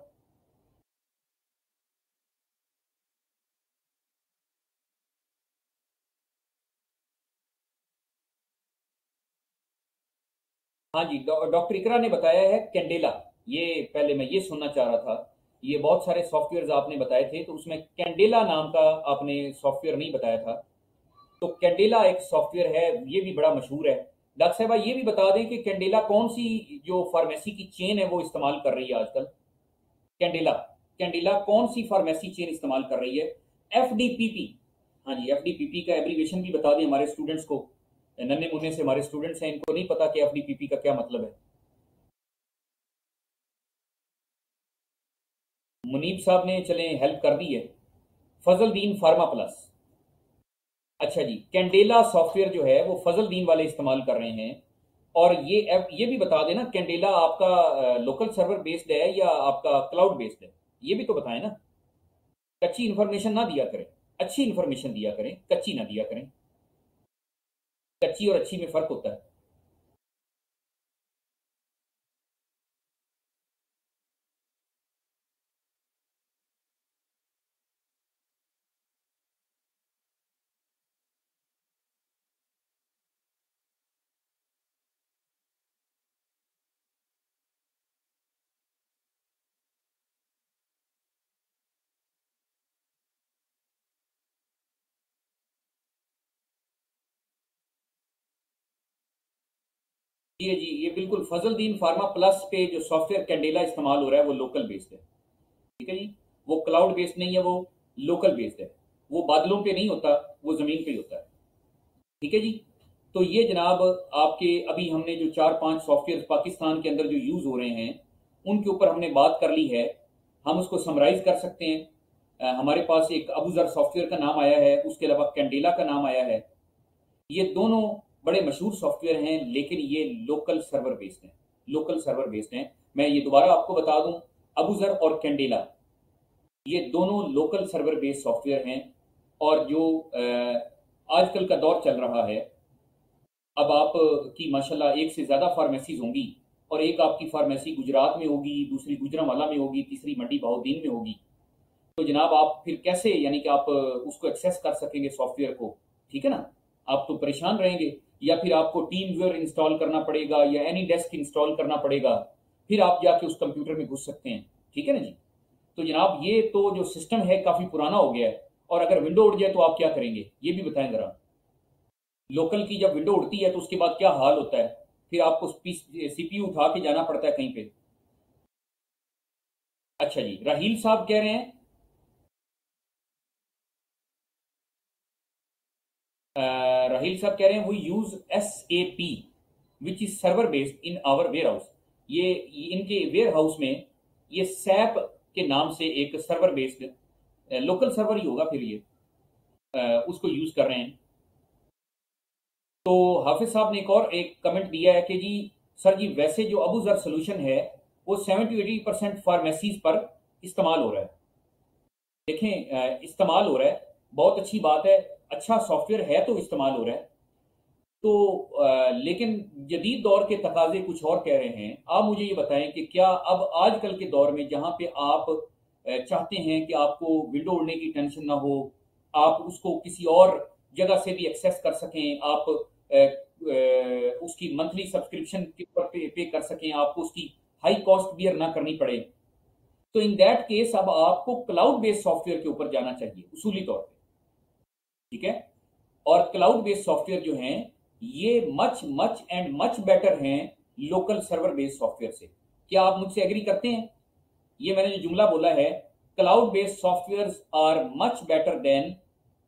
Speaker 1: हाँ जी डॉक्टर इकरा ने बताया है कैंडेला। ये पहले मैं ये सुनना चाह रहा था। ये बहुत सारे सॉफ्टवेयर आपने बताए थे तो उसमें कैंडेला नाम का आपने सॉफ्टवेयर नहीं बताया था। तो कैंडेला एक सॉफ्टवेयर है, ये भी बड़ा मशहूर है। डॉक्टर साहबा ये भी बता दें कि कैंडेला कौन सी जो फार्मेसी की चेन है, वो इस्तेमाल कर रही है आजकल? कैंडेला कैंडेला कौन सी फार्मेसी चेन इस्तेमाल कर रही है? एफ़ डी पी पी हाँ जी एफ़ का एब्रीवेशन भी बता दें हमारे स्टूडेंट्स को। नन्हे मुन्ने से हमारे स्टूडेंट्स हैं, इनको नहीं पता कि एफ़ डी पी पी का क्या मतलब है। मुनीब साहब ने चले हेल्प कर दी है। फजल दीन फार्मा प्लस। अच्छा जी कैंडेला सॉफ्टवेयर जो है, वो फजल दीन वाले इस्तेमाल कर रहे हैं। और ये ये भी बता देना कैंडेला आपका लोकल सर्वर बेस्ड है या आपका क्लाउड बेस्ड है? ये भी तो बताएँ ना। कच्ची इंफॉर्मेशन ना दिया करें। अच्छी इंफॉर्मेशन दिया करें, कच्ची ना दिया करें। कच्ची और अच्छी में फ़र्क होता है। जी जी, ये बिल्कुल फजल दीन फार्मा प्लस पे जो सॉफ्टवेयर कैंडेला इस्तेमाल हो रहा है, वो लोकल बेस्ड है। ठीक है जी? वो क्लाउड बेस्ड नहीं है, वो लोकल बेस्ड है। वो बादलों पे नहीं होता, वो ज़मीन पे होता है। ठीक है जी? तो ये जनाब, आपके अभी हमने जो चार पाँच सॉफ्टवेयर पाकिस्तान के अंदर जो यूज़ हो रहे हैं, उनके ऊपर हमने बात कर ली है। हम उसको समराइज कर सकते हैं। हमारे पास एक अबूजर सॉफ्टवेयर का नाम आया है, उसके अलावा कैंडेला का नाम आया है। ये दोनों बड़े मशहूर सॉफ्टवेयर हैं, लेकिन ये लोकल सर्वर बेस्ड हैं। लोकल सर्वर बेस्ड हैं। मैं ये दोबारा आपको बता दूँ अबूजर और कैंडेला ये दोनों लोकल सर्वर बेस्ड सॉफ्टवेयर हैं और जो आजकल का दौर चल रहा है, अब आप, की माशाल्लाह एक से ज़्यादा फार्मेसीज होंगी और एक आपकी फार्मेसी गुजरात में होगी, दूसरी गुजरावाला में होगी, तीसरी मंडी बहाउद्दीन में होगी। तो जनाब आप फिर कैसे, यानी कि आप उसको एक्सेस कर सकेंगे सॉफ्टवेयर को? ठीक है ना? आप तो परेशान रहेंगे। या फिर आपको टीम वेयर इंस्टॉल करना पड़ेगा या एनी डेस्क इंस्टॉल करना पड़ेगा, फिर आप जाके उस कंप्यूटर में घुस सकते हैं। ठीक है ना जी? तो जनाब, ये तो जो सिस्टम है काफ़ी पुराना हो गया है और अगर विंडो उड़ जाए तो आप क्या करेंगे? ये भी बताएँ जरा। लोकल की जब विंडो उड़ती है तो उसके बाद क्या हाल होता है? फिर आपको सीपीयू उठा के जाना पड़ता है कहीं पे। अच्छा जी, राहील साहब कह रहे हैं राहील साहब कह रहे हैं we use S A P which is server based in our warehouse ये, इनके वेयर हाउस में ये सैप के नाम से एक सर्वर बेस्ड लोकल सर्वर ही होगा फिर ये। उसको यूज़ कर रहे हैं। तो हाफिज साहब ने एक और एक कमेंट दिया है कि जी, सर जी, वैसे जो अबू जर सोल्यूशन है, वो सेवेंटी एटी परसेंट फार्मेसीज पर इस्तेमाल हो रहा है। देखें इस्तेमाल हो रहा है। बहुत अच्छी बात है अच्छा सॉफ्टवेयर है तो इस्तेमाल हो रहा है। तो आ, लेकिन जदीद दौर के तकाजे कुछ और कह रहे हैं। आप मुझे ये बताएँ कि क्या अब आजकल के दौर में जहाँ पे आप चाहते हैं कि आपको विंडो उड़ने की टेंशन ना हो आप उसको किसी और जगह से भी एक्सेस कर सकें आप ए, ए, उसकी मंथली सब्सक्रिप्शन पर पे, पे कर सकें आपको उसकी हाई कॉस्ट बियर ना करनी पड़े। तो इन दैट केस अब आपको क्लाउड बेस्ड सॉफ्टवेयर के ऊपर जाना चाहिए उसूली तौर पर ठीक है? और क्लाउड बेस्ड सॉफ्टवेयर जो हैं, ये much much and much better हैं लोकल सर्वर बेस्ड सॉफ्टवेयर से। क्या आप मुझसे एग्री करते हैं? ये मैंने जो जुमला बोला है cloud based software are much better than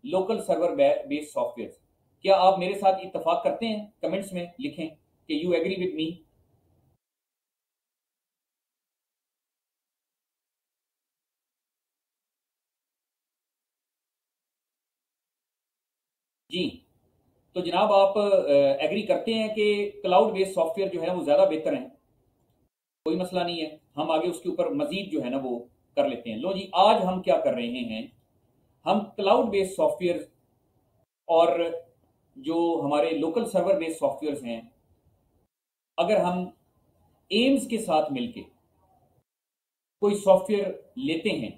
Speaker 1: local server based software क्या आप मेरे साथ इतफाक करते हैं? कमेंट्स में लिखें कि यू एग्री विद मी जी। तो जनाब आप एग्री करते हैं कि क्लाउड बेस्ड सॉफ्टवेयर जो है वो ज़्यादा बेहतर है? कोई मसला नहीं है। हम आगे उसके ऊपर मजीद जो है ना वो कर लेते हैं। लो जी, आज हम क्या कर रहे हैं? हम क्लाउड बेस्ड सॉफ्टवेयर और जो हमारे लोकल सर्वर बेस्ड सॉफ्टवेयर हैं, अगर हम एम्स के साथ मिलके कोई सॉफ्टवेयर लेते हैं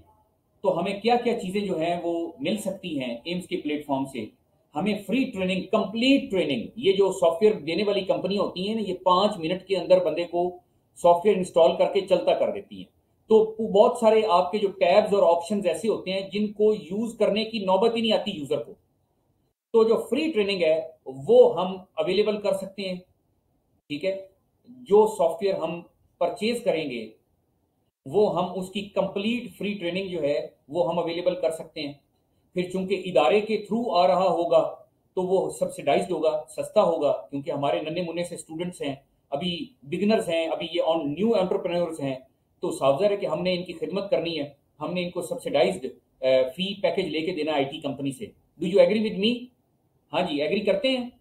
Speaker 1: तो हमें क्या क्या चीज़ें जो हैं वो मिल सकती हैं एम्स के प्लेटफॉर्म से? हमें फ्री ट्रेनिंग कंप्लीट ट्रेनिंग ये जो सॉफ्टवेयर देने वाली कंपनी होती है ना ये पाँच मिनट के अंदर बंदे को सॉफ्टवेयर इंस्टॉल करके चलता कर देती है। तो बहुत सारे आपके जो टैब्स और ऑप्शन ऐसे होते हैं, जिनको यूज़ करने की नौबत ही नहीं आती यूज़र को। तो जो फ्री ट्रेनिंग है, वो हम अवेलेबल कर सकते हैं। ठीक है? जो सॉफ्टवेयर हम परचेज करेंगे, वो हम उसकी कंप्लीट फ्री ट्रेनिंग जो है, वो हम अवेलेबल कर सकते हैं। फिर चूँकि इदारे के थ्रू आ रहा होगा तो वो सब्सिडाइज होगा, सस्ता होगा, क्योंकि हमारे नन्हे मुन्ने से स्टूडेंट्स हैं, अभी बिगनर्स हैं, अभी ये ऑन न्यू एंटरप्रेन्योर्स हैं तो सावजर है कि हमने इनकी खिदमत करनी है, हमने इनको सब्सिडाइज्ड फ़ी पैकेज लेके देना आईटी कंपनी से। Do you agree with me हाँ जी एग्री करते हैं?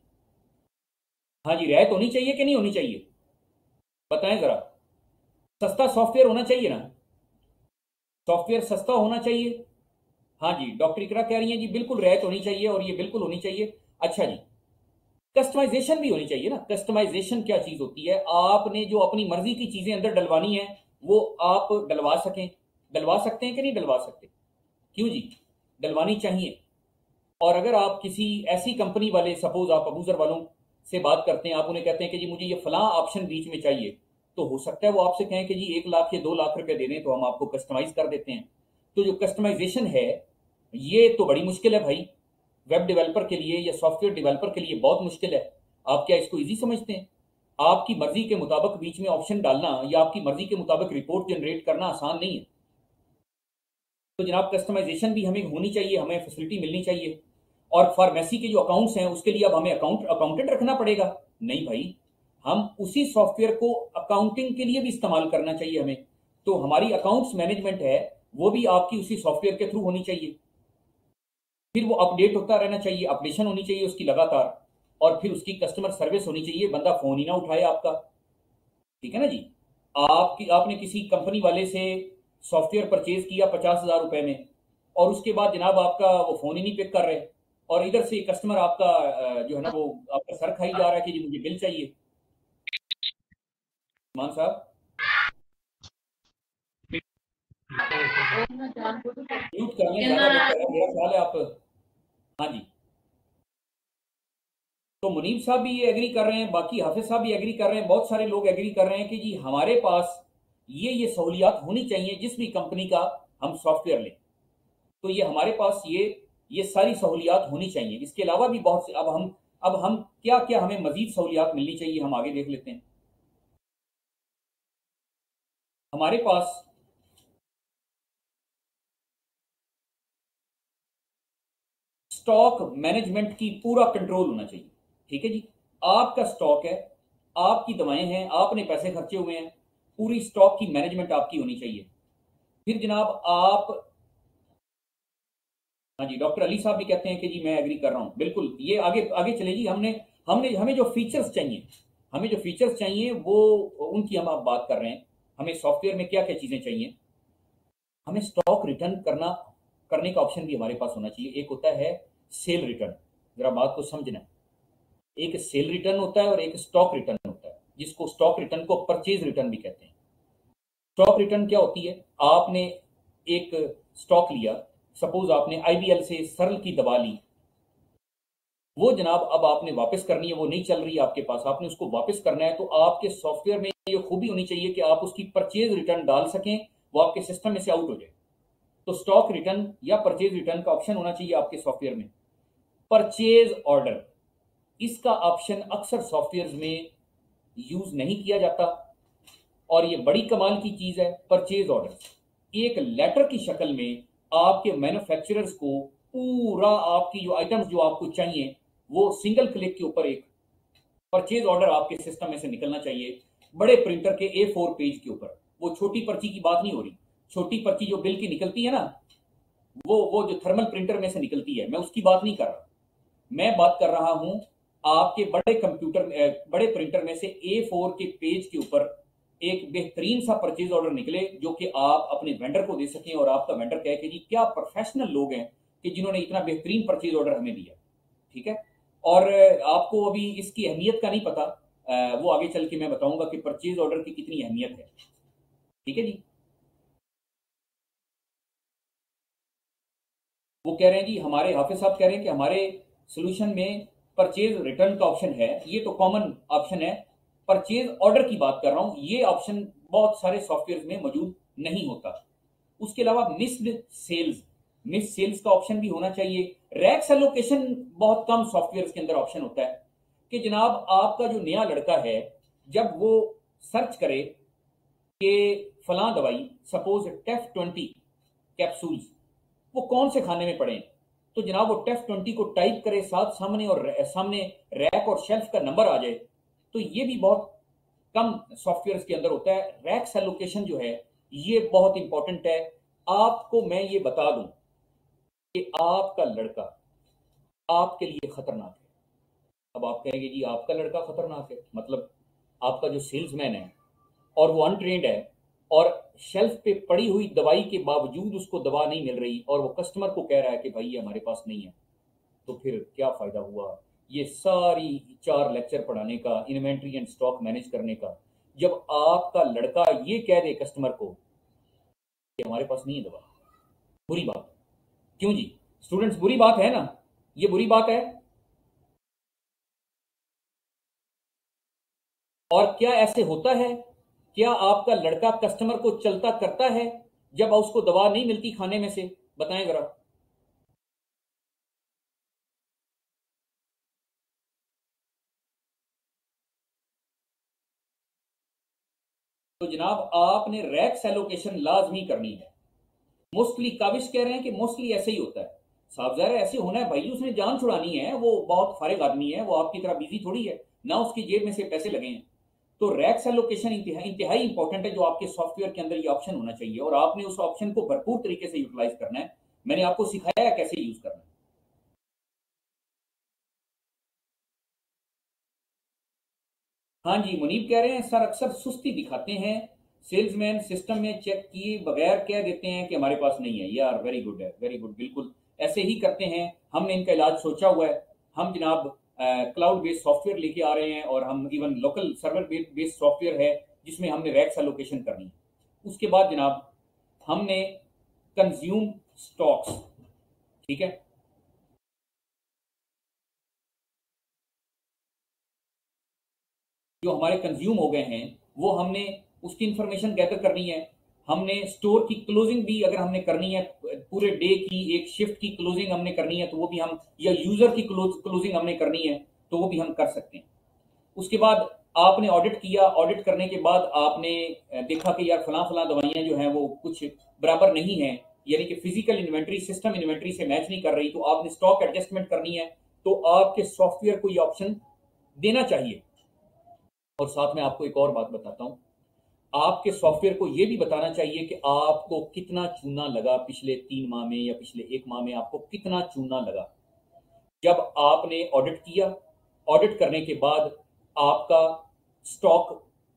Speaker 1: हाँ जी रियायत होनी चाहिए कि नहीं होनी चाहिए? बताएँ जरा। सस्ता सॉफ्टवेयर होना चाहिए ना? सॉफ्टवेयर सस्ता होना चाहिए? हाँ जी डॉक्टर इकरा कह रही हैं जी बिल्कुल रियायत होनी चाहिए और ये बिल्कुल होनी चाहिए। अच्छा जी कस्टमाइजेशन भी होनी चाहिए ना। कस्टमाइजेशन क्या चीज़ होती है? आपने जो अपनी मर्ज़ी की चीज़ें अंदर डलवानी है, वो आप डलवा सकें। डलवा सकते हैं कि नहीं डलवा सकते? क्यों जी? डलवानी चाहिए। और अगर आप किसी ऐसी कंपनी वाले सपोज़ आप अबूजर वालों से बात करते हैं, आप उन्हें कहते हैं कि जी मुझे ये फला ऑप्शन बीच में चाहिए तो हो सकता है वो आपसे कहें कि जी एक लाख या दो लाख रुपए दे दें तो हम आपको कस्टमाइज कर देते हैं। तो जो कस्टमाइजेशन है ये तो बड़ी मुश्किल है भाई। वेब डेवलपर के लिए या सॉफ्टवेयर डेवलपर के लिए बहुत मुश्किल है। आप क्या इसको इजी समझते हैं? आपकी मर्ज़ी के मुताबिक बीच में ऑप्शन डालना या आपकी मर्ज़ी के मुताबिक रिपोर्ट जनरेट करना आसान नहीं है। तो जनाब कस्टमाइजेशन भी हमें होनी चाहिए, हमें फैसिलिटी मिलनी चाहिए। और फार्मेसी के जो अकाउंट्स हैं, उसके लिए अब हमें अकाउंट अकाउंटेंट रखना पड़ेगा। नहीं भाई, हम उसी सॉफ्टवेयर को अकाउंटिंग के लिए भी इस्तेमाल करना चाहिए हमें। तो हमारी अकाउंट्स मैनेजमेंट है, वो भी आपकी उसी सॉफ्टवेयर के थ्रू होनी चाहिए। फिर वो अपडेट होता रहना चाहिए अपडेशन होनी चाहिए उसकी लगातार, और फिर उसकी कस्टमर सर्विस होनी चाहिए, बंदा फ़ोन ही ना उठाए आपका। ठीक है ना जी? आपकी, आपने किसी कंपनी वाले से सॉफ्टवेयर परचेज किया पचास हज़ार रुपए में, और उसके बाद जनाब आपका वो फ़ोन ही नहीं पिक कर रहे, और इधर से कस्टमर आपका जो है ना वो आपका सर खाई जा रहा है कि जी मुझे बिल चाहिए। मान साहब? आप हाँ जी तो मुनीब साहब भी ये एग्री कर रहे हैं, बाकी हाफिज साहब भी एग्री कर रहे हैं, बहुत सारे लोग एग्री कर रहे हैं कि जी हमारे पास ये ये सहूलियात होनी चाहिए जिस भी कंपनी का हम सॉफ्टवेयर लें। तो ये हमारे पास ये ये सारी सहूलियात होनी चाहिए। इसके अलावा भी बहुत से, अब हम अब हम क्या क्या हमें मजीद सहूलियात मिलनी चाहिए, हम आगे देख लेते हैं। हमारे पास स्टॉक मैनेजमेंट की पूरा कंट्रोल होना चाहिए। ठीक है जी? आपका स्टॉक है, आपकी दवाएँ हैं आपने पैसे खर्चे हुए हैं, पूरी स्टॉक की मैनेजमेंट आपकी होनी चाहिए। फिर जनाब आप हाँ जी, डॉक्टर अली साहब भी कहते हैं कि जी मैं एग्री कर रहा हूँ। बिल्कुल, ये आगे आगे चलेगी। हमने हमने, हमें जो फीचर्स चाहिए, हमें जो फीचर्स चाहिए, वो, उनकी हम आप बात कर रहे हैं। हमें सॉफ्टवेयर में क्या क्या चीज़ें चाहिए? हमें स्टॉक रिटर्न करना, करने का ऑप्शन भी हमारे पास होना चाहिए। एक होता है सेल रिटर्न जरा बात को समझना एक सेल रिटर्न होता है और एक स्टॉक रिटर्न होता है, जिसको स्टॉक रिटर्न को परचेज रिटर्न भी कहते हैं। स्टॉक रिटर्न क्या होती है? आपने एक स्टॉक लिया सपोज़ आपने आईबीएल से सरल की दवा ली। वो जनाब अब आपने वापस करनी है, वो नहीं चल रही आपके पास। आपने उसको वापस करना है तो आपके सॉफ्टवेयर में ये खूबी होनी चाहिए कि आप उसकी परचेज रिटर्न डाल सकें, वो आपके सिस्टम में से आउट हो जाए। तो स्टॉक रिटर्न या परचेज रिटर्न का ऑप्शन होना चाहिए आपके सॉफ्टवेयर में। परचेज ऑर्डर इसका ऑप्शन अक्सर सॉफ्टवेयर में यूज़ नहीं किया जाता। और ये बड़ी कमाल की चीज़ है परचेज ऑर्डर एक लेटर की शक्ल में आपके मैन्युफैक्चरर्स को पूरा आपकी जो आइटम्स जो आपको चाहिए, वो सिंगल क्लिक के ऊपर एक परचेज ऑर्डर आपके सिस्टम में से निकलना चाहिए, बड़े प्रिंटर के ए फोर पेज के ऊपर। वो छोटी पर्ची की बात नहीं हो रही। छोटी पर्ची जो बिल की निकलती है ना, वो वो जो थर्मल प्रिंटर में से निकलती है, मैं उसकी बात नहीं कर रहा। मैं बात कर रहा हूँ आपके बड़े कंप्यूटर बड़े प्रिंटर में से ए फोर के पेज के ऊपर एक बेहतरीन सा परचेज ऑर्डर निकले जो कि आप अपने वेंडर को दे सकें और आपका वेंडर कहे कि जी, क्या प्रोफेशनल लोग हैं कि जिन्होंने इतना बेहतरीन परचेज ऑर्डर हमें दिया। ठीक है? और आपको अभी इसकी अहमियत का नहीं पता वो आगे चल के मैं बताऊँगा कि परचेज ऑर्डर की कितनी अहमियत है। ठीक है जी? वो कह रहे हैं जी हमारे हाफिज साहब कह रहे हैं कि हमारे सोल्यूशन में परचेज रिटर्न का ऑप्शन है। ये तो कॉमन ऑप्शन है। परचेज ऑर्डर की बात कर रहा हूँ। ये ऑप्शन बहुत सारे सॉफ्टवेयर में मौजूद नहीं होता। उसके अलावा मिस्ड सेल्स मिस सेल्स का ऑप्शन भी होना चाहिए। रैक्स एलोकेशन बहुत कम सॉफ्टवेयर के अंदर ऑप्शन होता है। कि जनाब, आपका जो नया लड़का है, जब वो सर्च करे कि फला दवाई सपोज़ टेफ ट्वेंटी कैप्सूल्स वो कौन से खाने में पड़े? तो जनाब वो टेफ ट्वेंटी को टाइप करे, साथ सामने और सामने रैक और शेल्फ का नंबर आ जाए तो ये भी बहुत कम सॉफ्टवेयर के अंदर होता है। रैक्स एलोकेशन जो है, ये बहुत इंपॉर्टेंट है। आपको मैं ये बता दूँ कि आपका लड़का आपके लिए खतरनाक है। अब आप कहेंगे, जी, आपका लड़का खतरनाक है। मतलब आपका जो सेल्समैन है और वो अनट्रेंड है और शेल्फ पे पड़ी हुई दवाई के बावजूद उसको दवा नहीं मिल रही और वो कस्टमर को कह रहा है कि भाई, ये हमारे पास नहीं है। तो फिर क्या फ़ायदा हुआ? ये सारी चार लेक्चर पढ़ाने का इन्वेंट्री एंड स्टॉक मैनेज करने का, जब आपका लड़का ये कह दे कस्टमर को कि हमारे पास नहीं है दवा। बुरी बात। क्यों जी? स्टूडेंट्स बुरी बात है ना? ये बुरी बात है। और क्या ऐसे होता है? क्या आपका लड़का कस्टमर को चलता करता है जब उसको दवा नहीं मिलती खाने में से? बताएँ जरा। तो जनाब, आपने रैक्स एलोकेशन लाजमी करनी है। मोस्टली काबिश कह रहे हैं कि मोस्टली ऐसे ही होता है। साहब जरा, ऐसे होना है भाई, उसने जान छुड़ानी है, वो बहुत फारिग आदमी है, वो आपकी तरह बिज़ी थोड़ी है, ना उसकी जेब में से पैसे लगे हैं। तो रैक्स एलोकेशन इंतहाई इंपॉर्टेंट है जो आपके सॉफ्टवेयर के अंदर ये ऑप्शन होना चाहिए और आपने उस ऑप्शन को भरपूर तरीके से यूटिलाइज करना है। मैंने आपको सिखाया कैसे यूज़ करना है। हाँ जी मुनीब कह रहे हैं, सर, अक्सर सुस्ती दिखाते हैं। सेल्समैन सिस्टम में चेक किए बगैर कह देते हैं कि हमारे पास नहीं है। यार वेरी गुड है वेरी गुड बिल्कुल ऐसे ही करते हैं। हमने इनका इलाज सोचा हुआ है। हम जनाब क्लाउड बेस्ड सॉफ्टवेयर लेके आ रहे हैं और हम even local server based software है, जिसमें हमने रैक्स एलोकेशन करनी है। उसके बाद जनाब, हमने कंज्यूम स्टॉक्स ठीक है? जो हमारे कंज्यूम हो गए हैं, वो हमने उसकी इंफॉर्मेशन गैदर करनी है। हमने स्टोर की क्लोजिंग भी अगर हमने करनी है, पूरे डे की एक शिफ्ट की क्लोजिंग हमने करनी है तो वो भी हम, या यूज़र की क्लोज क्लोजिंग हमने करनी है तो वो भी हम कर सकते हैं। उसके बाद आपने ऑडिट किया ऑडिट करने के बाद आपने देखा कि यार फला फला दवाइयाँ जो हैं वो कुछ बराबर नहीं है, यानी कि फ़िज़िकल इन्वेंट्री सिस्टम इन्वेंट्री से मैच नहीं कर रही तो आपने स्टॉक एडजस्टमेंट करनी है तो आपके सॉफ्टवेयर को ये ऑप्शन देना चाहिए। और साथ में आपको एक और बात बताता हूँ आपके सॉफ्टवेयर को यह भी बताना चाहिए कि आपको कितना चूना लगा पिछले तीन माह में या पिछले एक माह में आपको कितना चूना लगा। जब आपने ऑडिट किया ऑडिट करने के बाद आपका स्टॉक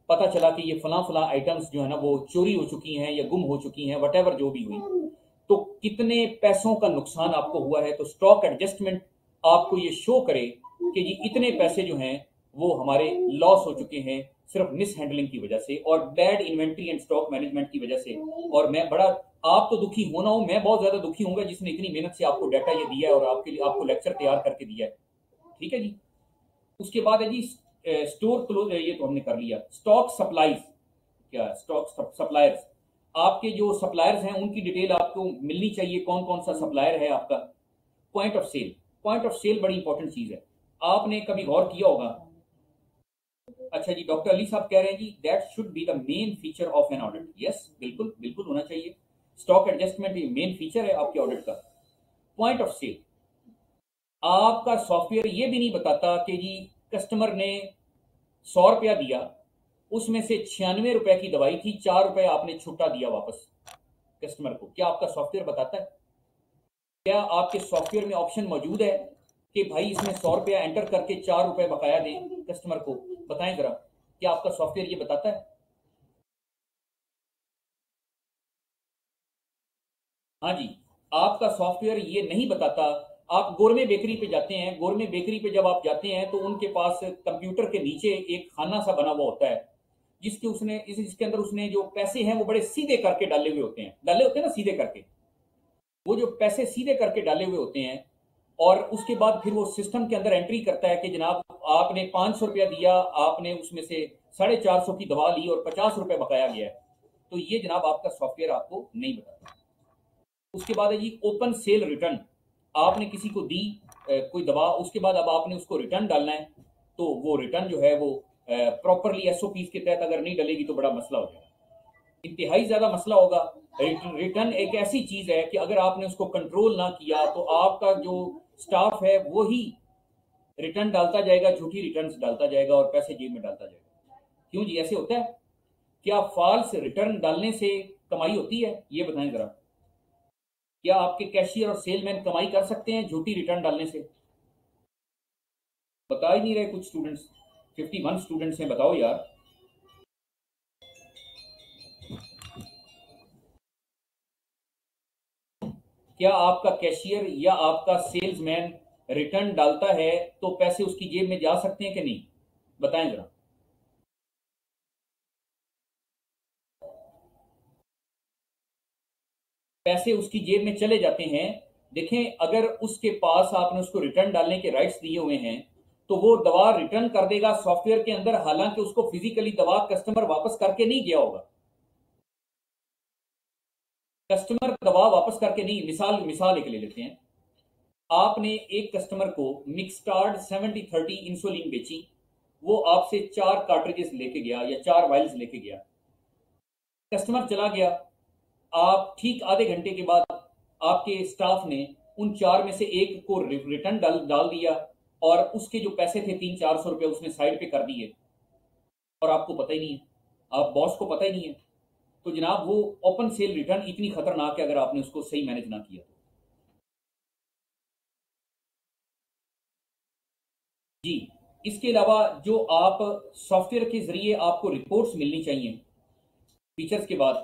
Speaker 1: पता चला कि ये फला फला आइटम्स जो है ना, वो चोरी हो चुकी हैं या गुम हो चुकी हैं वट जो भी हुई तो कितने पैसों का नुकसान आपको हुआ है तो स्टॉक एडजस्टमेंट आपको ये शो करे कि जी इतने पैसे जो हैं, वो हमारे लॉस हो चुके हैं सिर्फ़ मिस हैंडलिंग की वजह से और bad inventory and stock management की वजह से। और मैं बड़ा, आप तो दुखी होना हो, मैं बहुत ज़्यादा दुखी हूँ जिसने इतनी मेहनत से आपको डाटा ये दिया है और आपके लिए, आपको लेक्चर तैयार करके दिया है। ठीक है जी? उसके बाद है जी स्टोर क्लोज ये तो हमने कर लिया। स्टॉक सप्लाईज क्या स्टॉक सप्लायर्स आपके जो सप्लायर्स हैं, उनकी डिटेल आपको मिलनी चाहिए कौन कौन सा सप्लायर है आपका? Point of sale point of sale बड़ी इंपॉर्टेंट चीज़ है। आपने कभी गौर किया होगा अच्छा जी, डॉक्टर अली साहब कह रहे हैं जी that should be the main feature of an audit yes बिल्कुल बिल्कुल होना चाहिए। स्टॉक एडजस्टमेंट मेन फीचर है आपके ऑडिट का। पॉइंट ऑफ़ सेल आपका सॉफ्टवेयर ये भी नहीं बताता कि जी कस्टमर ने सौ रुपया दिया, उसमें से छियानवे रुपए की दवाई थी, चार रुपए आपने छुट्टा दिया वापस कस्टमर को। क्या आपका सॉफ्टवेयर बताता है? क्या आपके सॉफ्टवेयर में ऑप्शन मौजूद है कि भाई इसमें सौ रुपया एंटर करके चार रुपए बकाया दें कस्टमर को? बताएँ जरा क्या आपका सॉफ्टवेयर ये बताता है? हाँ जी आपका सॉफ्टवेयर ये नहीं बताता आप गोरमे बेकरी पे जाते हैं गोरमे बेकरी पे जब आप जाते हैं तो उनके पास कंप्यूटर के नीचे एक खाना सा बना हुआ होता है जिसके उसने इस, इसके अंदर उसने जो पैसे हैं वो बड़े सीधे करके डाले हुए होते हैं। डाले होते हैं ना सीधे करके? वो जो पैसे सीधे करके डाले हुए होते हैं और उसके बाद फिर वो सिस्टम के अंदर एंट्री करता है कि जनाब, आपने पाँच सौ रुपया दिया, आपने उसमें से साढ़े चार सौ की दवा ली और पचास रुपए बकाया गया है। तो ये जनाब आपका सॉफ्टवेयर आपको नहीं बताता। उसके बाद है जी ओपन सेल रिटर्न आपने किसी को दी कोई दवा, उसके बाद अब आपने उसको रिटर्न डालना है तो वो रिटर्न जो है वो प्रॉपरली एसओपी के तहत अगर नहीं डलेगी तो बड़ा मसला हो जाएगा। इंतहाई ज़्यादा मसला होगा। रिटर्न एक ऐसी चीज़ है कि अगर आपने उसको कंट्रोल ना किया तो आपका जो स्टाफ है, वो ही रिटर्न डालता जाएगा, झूठी रिटर्न डालता जाएगा और पैसे जेब में डालता जाएगा। क्यों जी? ऐसे होता है? क्या फॉल्स रिटर्न डालने से कमाई होती है? ये बताएँ जरा। क्या आपके कैशियर और सेलमैन कमाई कर सकते हैं झूठी रिटर्न डालने से? बता ही नहीं रहे कुछ स्टूडेंट्स फिफ्टी वन स्टूडेंट्स हैं, बताओ यार। क्या आपका कैशियर या आपका सेल्समैन रिटर्न डालता है तो पैसे उसकी जेब में जा सकते हैं कि नहीं? बताएँ जरा। पैसे उसकी जेब में चले जाते हैं। देखें, अगर उसके पास आपने उसको रिटर्न डालने के राइट्स दिए हुए हैं तो वो दवा रिटर्न कर देगा सॉफ्टवेयर के अंदर, हालाँकि उसको फिजिकली दवा कस्टमर वापस करके नहीं गया होगा। कस्टमर दवा वापस करके नहीं, मिसाल मिसाल एक ले लेते हैं। आपने एक कस्टमर को मिक्सटार्ड सेवेंटी थर्टी इंसुलिन बेची, वो आपसे चार कार्ट्रिजेस लेके गया या चार वाइल्स लेके गया। कस्टमर चला गया। आप ठीक आधे घंटे के बाद आपके स्टाफ ने उन चार में से एक को रिटर्न डाल डाल दिया और उसके जो पैसे थे तीन चार सौ रुपए उसने साइड पे कर दिए। और आपको पता ही नहीं है। आप बॉस को पता ही नहीं है। तो जनाब, वो ओपन सेल रिटर्न इतनी खतरनाक है, अगर आपने उसको सही मैनेज ना किया तो। जी, इसके अलावा जो आप सॉफ्टवेयर के ज़रिए आपको रिपोर्ट्स मिलनी चाहिए फीचर्स के बाद,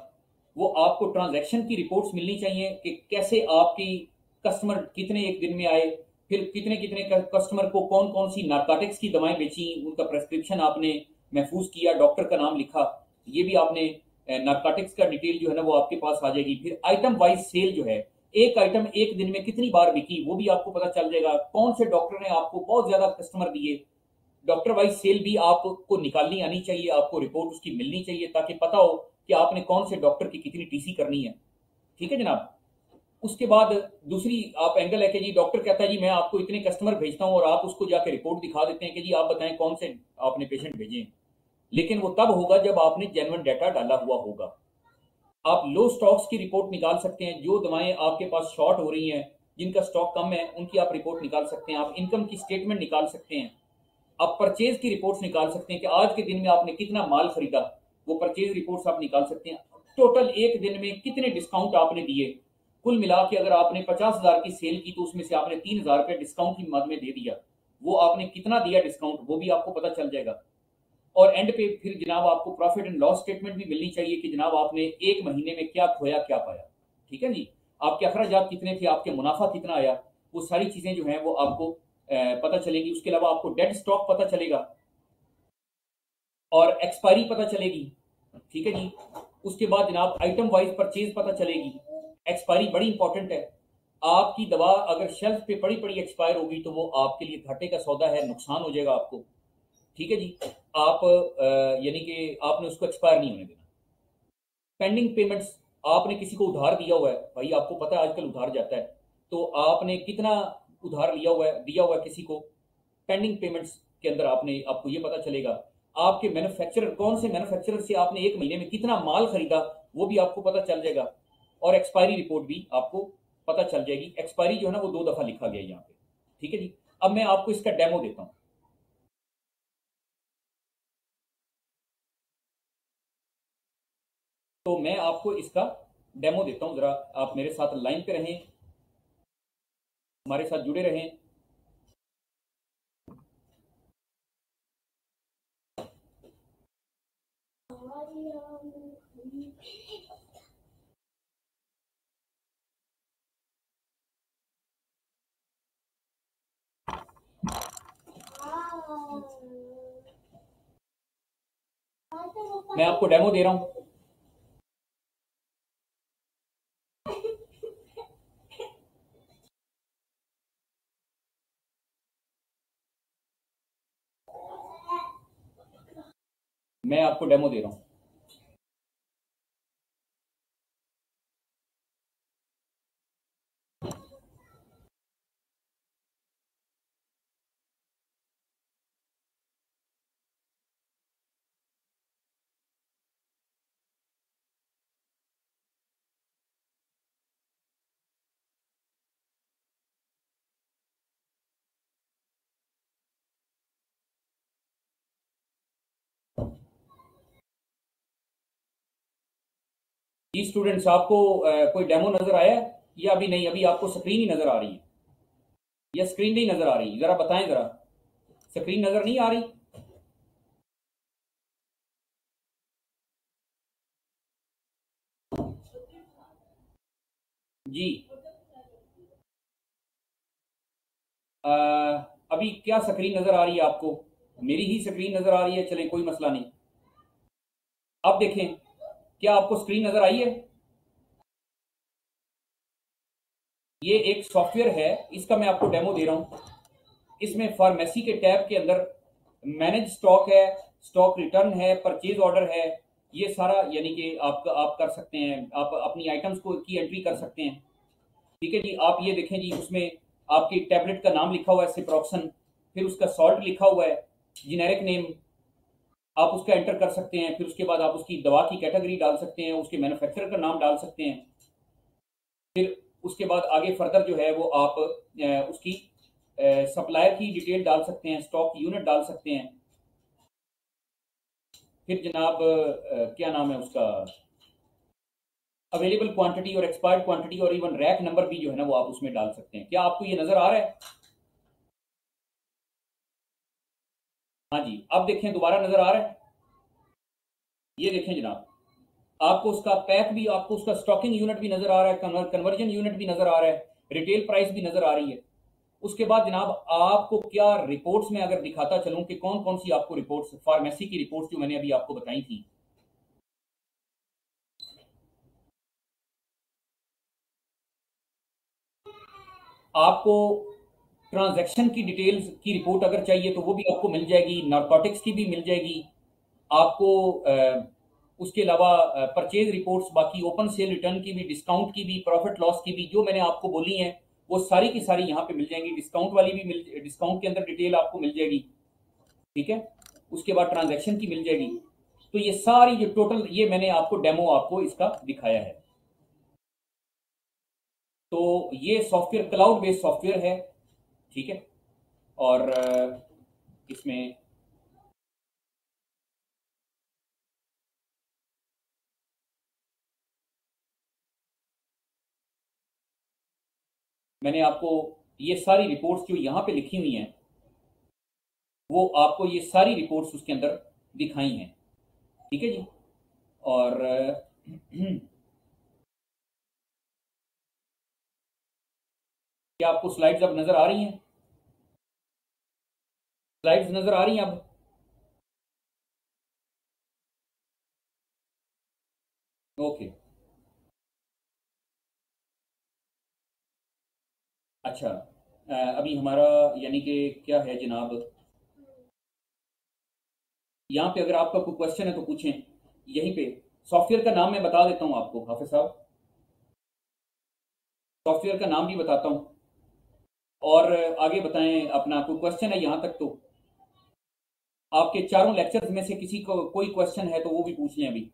Speaker 1: वो आपको ट्रांजैक्शन की रिपोर्ट्स मिलनी चाहिए कि कैसे आपकी कस्टमर कितने एक दिन में आए, फिर कितने कितने कस्टमर को कौन कौन सी नार्कोटिक्स की दवाएँ बेची, उनका प्रेस्क्रिप्शन आपने महफूज किया डॉक्टर का नाम लिखा, ये भी आपने नार्कोटिक्स का डिटेल जो है ना वो आपके पास आ जाएगी। फिर आइटम वाइज सेल जो है, एक आइटम एक दिन में कितनी बार बिकी, वो भी आपको पता चल जाएगा। कौन से डॉक्टर ने आपको बहुत ज़्यादा कस्टमर दिए? डॉक्टर वाइज सेल भी आपको निकालनी आनी चाहिए, आपको रिपोर्ट उसकी मिलनी चाहिए, ताकि पता हो कि आपने कौन से डॉक्टर की कितनी टीसी करनी है। ठीक है जनाब? उसके बाद दूसरी आप एंगल है कि जी डॉक्टर कहता है, जी मैं आपको इतने कस्टमर भेजता हूँ और आप उसको जाके रिपोर्ट दिखा देते हैं कि जी आप बताएँ कौन से आपने पेशेंट भेजे लेकिन वो तब होगा जब आपने जेनवन डाटा डाला हुआ होगा। आप लो स्टॉक्स की रिपोर्ट निकाल सकते हैं, जो दवाएँ आपके पास शॉर्ट हो रही हैं, जिनका स्टॉक कम है, उनकी आप रिपोर्ट निकाल सकते हैं, आप इनकम की स्टेटमेंट निकाल सकते हैं। आप परचेज की रिपोर्ट्स निकाल सकते हैं कि आज के दिन में आपने कितना माल खरीदा, वो परचेज रिपोर्ट्स आप निकाल सकते हैं। टोटल एक दिन में कितने डिस्काउंट आपने दिए? कुल मिला के अगर आपने पचास हज़ार की सेल की तो उसमें से आपने तीन हज़ार रुपये डिस्काउंट की मद में दे दिया। वो आपने कितना दिया डिस्काउंट वो भी आपको पता चल जाएगा। और एंड पे फिर जनाब आपको प्रॉफिट एंड लॉस स्टेटमेंट भी मिलनी चाहिए कि जनाब आपने एक महीने में क्या खोया, क्या पाया। ठीक है जी? आपके अखराज कितने थे? आपके मुनाफा कितना आया? वो सारी चीज़ें जो है वो आपको पता चलेगी। उसके अलावा आपको डेड स्टॉक पता चलेगा। और एक्सपायरी पता चलेगी। ठीक है जी? उसके बाद जनाब आइटम वाइज परचेज पता चलेगी। एक्सपायरी बड़ी इंपॉर्टेंट है। आपकी दवा अगर शेल्फ पे पड़ी पड़ी एक्सपायर होगी तो वो आपके लिए घाटे का सौदा है, नुकसान हो जाएगा आपको। ठीक है जी? आप यानी कि आपने उसको एक्सपायर नहीं होने देना। पेंडिंग पेमेंट्स आपने किसी को उधार दिया हुआ है, भाई आपको पता है आजकल उधार जाता है तो आपने कितना उधार लिया हुआ है, दिया हुआ है किसी को? पेंडिंग पेमेंट्स के अंदर आपने, आपको ये पता चलेगा, आपके मैन्युफैक्चरर कौन से मैन्युफैक्चरर से आपने एक महीने में कितना माल खरीदा, वो भी आपको पता चल जाएगा, और एक्सपायरी रिपोर्ट भी आपको पता चल जाएगी। एक्सपायरी जो है ना, वो दो दफ़ा लिखा गया यहाँ पे। ठीक है जी? अब मैं आपको इसका डेमो देता हूँ। तो मैं आपको इसका डेमो देता हूँ। जरा आप मेरे साथ लाइन पे रहें। हमारे साथ जुड़े रहें। मैं आपको डेमो दे रहा हूँ। मैं आपको डेमो दे रहा हूँ। जी स्टूडेंट्स आपको कोई डेमो नज़र आया या अभी नहीं? अभी आपको स्क्रीन ही नज़र आ रही है। या स्क्रीन नहीं नज़र आ रही? जरा बताएँ जरा। स्क्रीन नज़र नहीं आ रही? जी। आ, अभी क्या स्क्रीन नज़र आ रही है आपको? मेरी ही स्क्रीन नज़र आ रही है चले कोई मसला नहीं। अब देखें। क्या आपको स्क्रीन नज़र आई है? ये एक सॉफ्टवेयर है, इसका मैं आपको डेमो दे रहा हूँ। इसमें फार्मेसी के टैब के अंदर मैनेज स्टॉक है स्टॉक रिटर्न है परचेज ऑर्डर है, ये सारा यानी कि आप आप कर सकते हैं, आप अपनी आइटम्स को की एंट्री कर सकते हैं। ठीक है जी, आप ये देखें जी, उसमें आपकी टैबलेट का नाम लिखा हुआ है सिप्रोक्सन फिर उसका सॉल्ट लिखा हुआ है जिनेरिक नेम आप उसका एंटर कर सकते हैं, फिर उसके बाद आप उसकी दवा की कैटेगरी डाल सकते हैं, उसके मैन्युफैक्चरर का नाम डाल सकते हैं। फिर उसके बाद आगे फर्दर जो है वो आप उसकी सप्लायर की डिटेल डाल सकते हैं स्टॉक यूनिट डाल सकते हैं। फिर जनाब क्या नाम है उसका? अवेलेबल क्वांटिटी और एक्सपायर्ड क्वांटिटी और इवन रैक नंबर भी जो है ना वो आप उसमें डाल सकते हैं। क्या आपको ये नज़र आ रहा है? हाँ जी, अब देखें दोबारा नज़र आ रहा है। ये देखें जनाब, आपको उसका पैक भी, आपको उसका स्टॉकिंग यूनिट भी नज़र आ रहा है कन्वर्जन यूनिट भी नज़र आ रहा है रिटेल प्राइस भी नज़र आ रही है। उसके बाद जनाब, आपको क्या रिपोर्ट्स में अगर दिखाता चलूँ कि कौन कौन सी आपको रिपोर्ट्स फार्मेसी की रिपोर्ट्स जो मैंने अभी आपको बताई थी। आपको ट्रांजैक्शन की डिटेल्स की रिपोर्ट अगर चाहिए तो वो भी आपको मिल जाएगी, नारकोटिक्स की भी मिल जाएगी। आपको उसके अलावा परचेज रिपोर्ट्स, बाकी ओपन सेल रिटर्न की भी, डिस्काउंट की भी, प्रॉफिट लॉस की भी, जो मैंने आपको बोली हैं, वो सारी की सारी यहाँ पे मिल जाएँगी। डिस्काउंट वाली भी मिल, डिस्काउंट के अंदर डिटेल आपको मिल जाएगी। ठीक है? उसके बाद ट्रांजैक्शन की मिल जाएगी। तो ये सारी जो टोटल, ये मैंने आपको डेमो आपको इसका दिखाया है। तो ये सॉफ्टवेयर क्लाउड बेस्ड सॉफ्टवेयर है। ठीक है? और इसमें मैंने आपको ये सारी रिपोर्ट्स जो यहाँ पे लिखी हुई हैं, वो आपको ये सारी रिपोर्ट्स उसके अंदर दिखाई हैं। ठीक है जी? और क्या आपको स्लाइड्स अब नज़र आ रही हैं? स्लाइड्स नज़र आ रही हैं अब? ओके अच्छा अभी हमारा यानी कि क्या है जनाब? यहाँ पे अगर आपका कोई क्वेश्चन है तो पूछें। यहीं पे। सॉफ्टवेयर का नाम मैं बता देता हूँ आपको, हाफिज साहब। सॉफ्टवेयर का नाम भी बताता हूँ। और आगे बताएँ अपना कोई क्वेश्चन है यहाँ तक तो। आपके चारों लेक्चर्स में से किसी को कोई क्वेश्चन है तो वो भी पूछ लें अभी।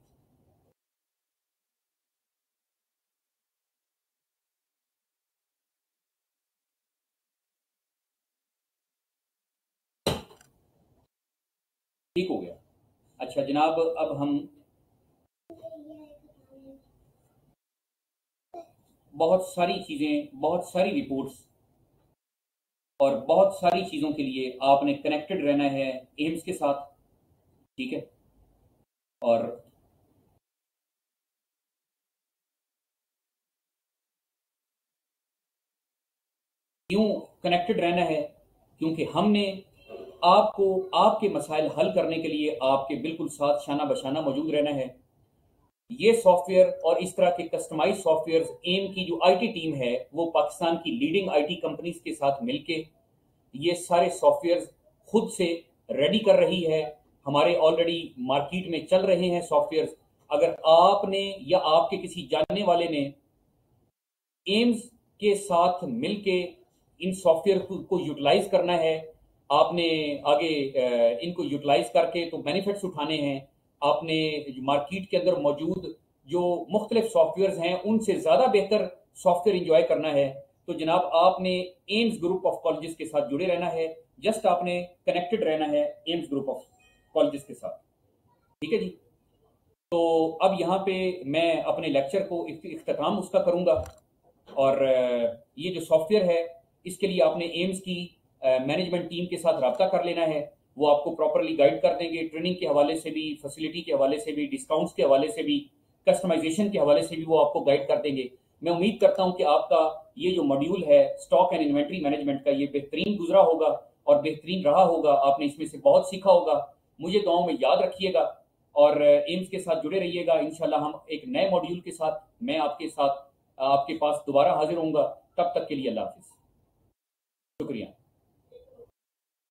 Speaker 1: ठीक हो गया। अच्छा जनाब, अब हम बहुत सारी चीज़ें, बहुत सारी रिपोर्ट्स और बहुत सारी चीज़ों के लिए आपने कनेक्टेड रहना है एम्स के साथ, ठीक है? और क्यों कनेक्टेड रहना है? क्योंकि हमने आपको, आपके मसाइल हल करने के लिए आपके बिल्कुल साथ शाना बशाना मौजूद रहना है। ये सॉफ्टवेयर और इस तरह के कस्टमाइज सॉफ्टवेयर एम की जो आईटी टीम है, वो पाकिस्तान की लीडिंग आईटी कंपनीज़ के साथ मिलके ये सारे सॉफ्टवेयर खुद से रेडी कर रही है। हमारे ऑलरेडी मार्केट में चल रहे हैं सॉफ्टवेयर अगर आपने या आपके किसी जानने वाले ने एम्स के साथ मिलके इन सॉफ्टवेयर को यूटिलाइज करना है, आपने आगे इनको यूटिलाइज करके तो बेनिफिट्स उठाने हैं। आपने मार्केट के अंदर मौजूद जो मुख्तलिफ़ सॉफ्टवेयर हैं, उनसे ज़्यादा बेहतर सॉफ्टवेयर इंजॉय करना है। तो जनाब, आपने एम्स ग्रुप ऑफ़ कॉलेज के साथ जुड़े रहना है। जस्ट आपने कनेक्टेड रहना है एम्स ग्रुप ऑफ़ कॉलेज के साथ। ठीक है जी? तो अब यहाँ पे मैं अपने लेक्चर को इख्ताम उसका करूँगा। और ये जो सॉफ्टवेयर है, इसके लिए आपने एम्स की मैनेजमेंट टीम के साथ रबता कर लेना है। वो आपको प्रॉपरली गाइड कर देंगे ट्रेनिंग के हवाले से भी फैसिलिटी के हवाले से भी डिस्काउंट्स के हवाले से भी कस्टमाइजेशन के हवाले से भी वो आपको गाइड कर देंगे। मैं उम्मीद करता हूँ कि आपका ये जो मॉड्यूल है स्टॉक एंड इन्वेंट्री मैनेजमेंट का ये बेहतरीन गुजरा होगा और बेहतरीन रहा होगा। आपने इसमें से बहुत सीखा होगा। मुझे दुआओं में याद रखिएगा और एम्स के साथ जुड़े रहिएगा। इनशाला हम एक नए मॉड्यूल के साथ, मैं आपके साथ, आपके पास दोबारा हाजिर होऊँगा। तब तक के लिए अल्लाह हाफिज। शुक्रिया।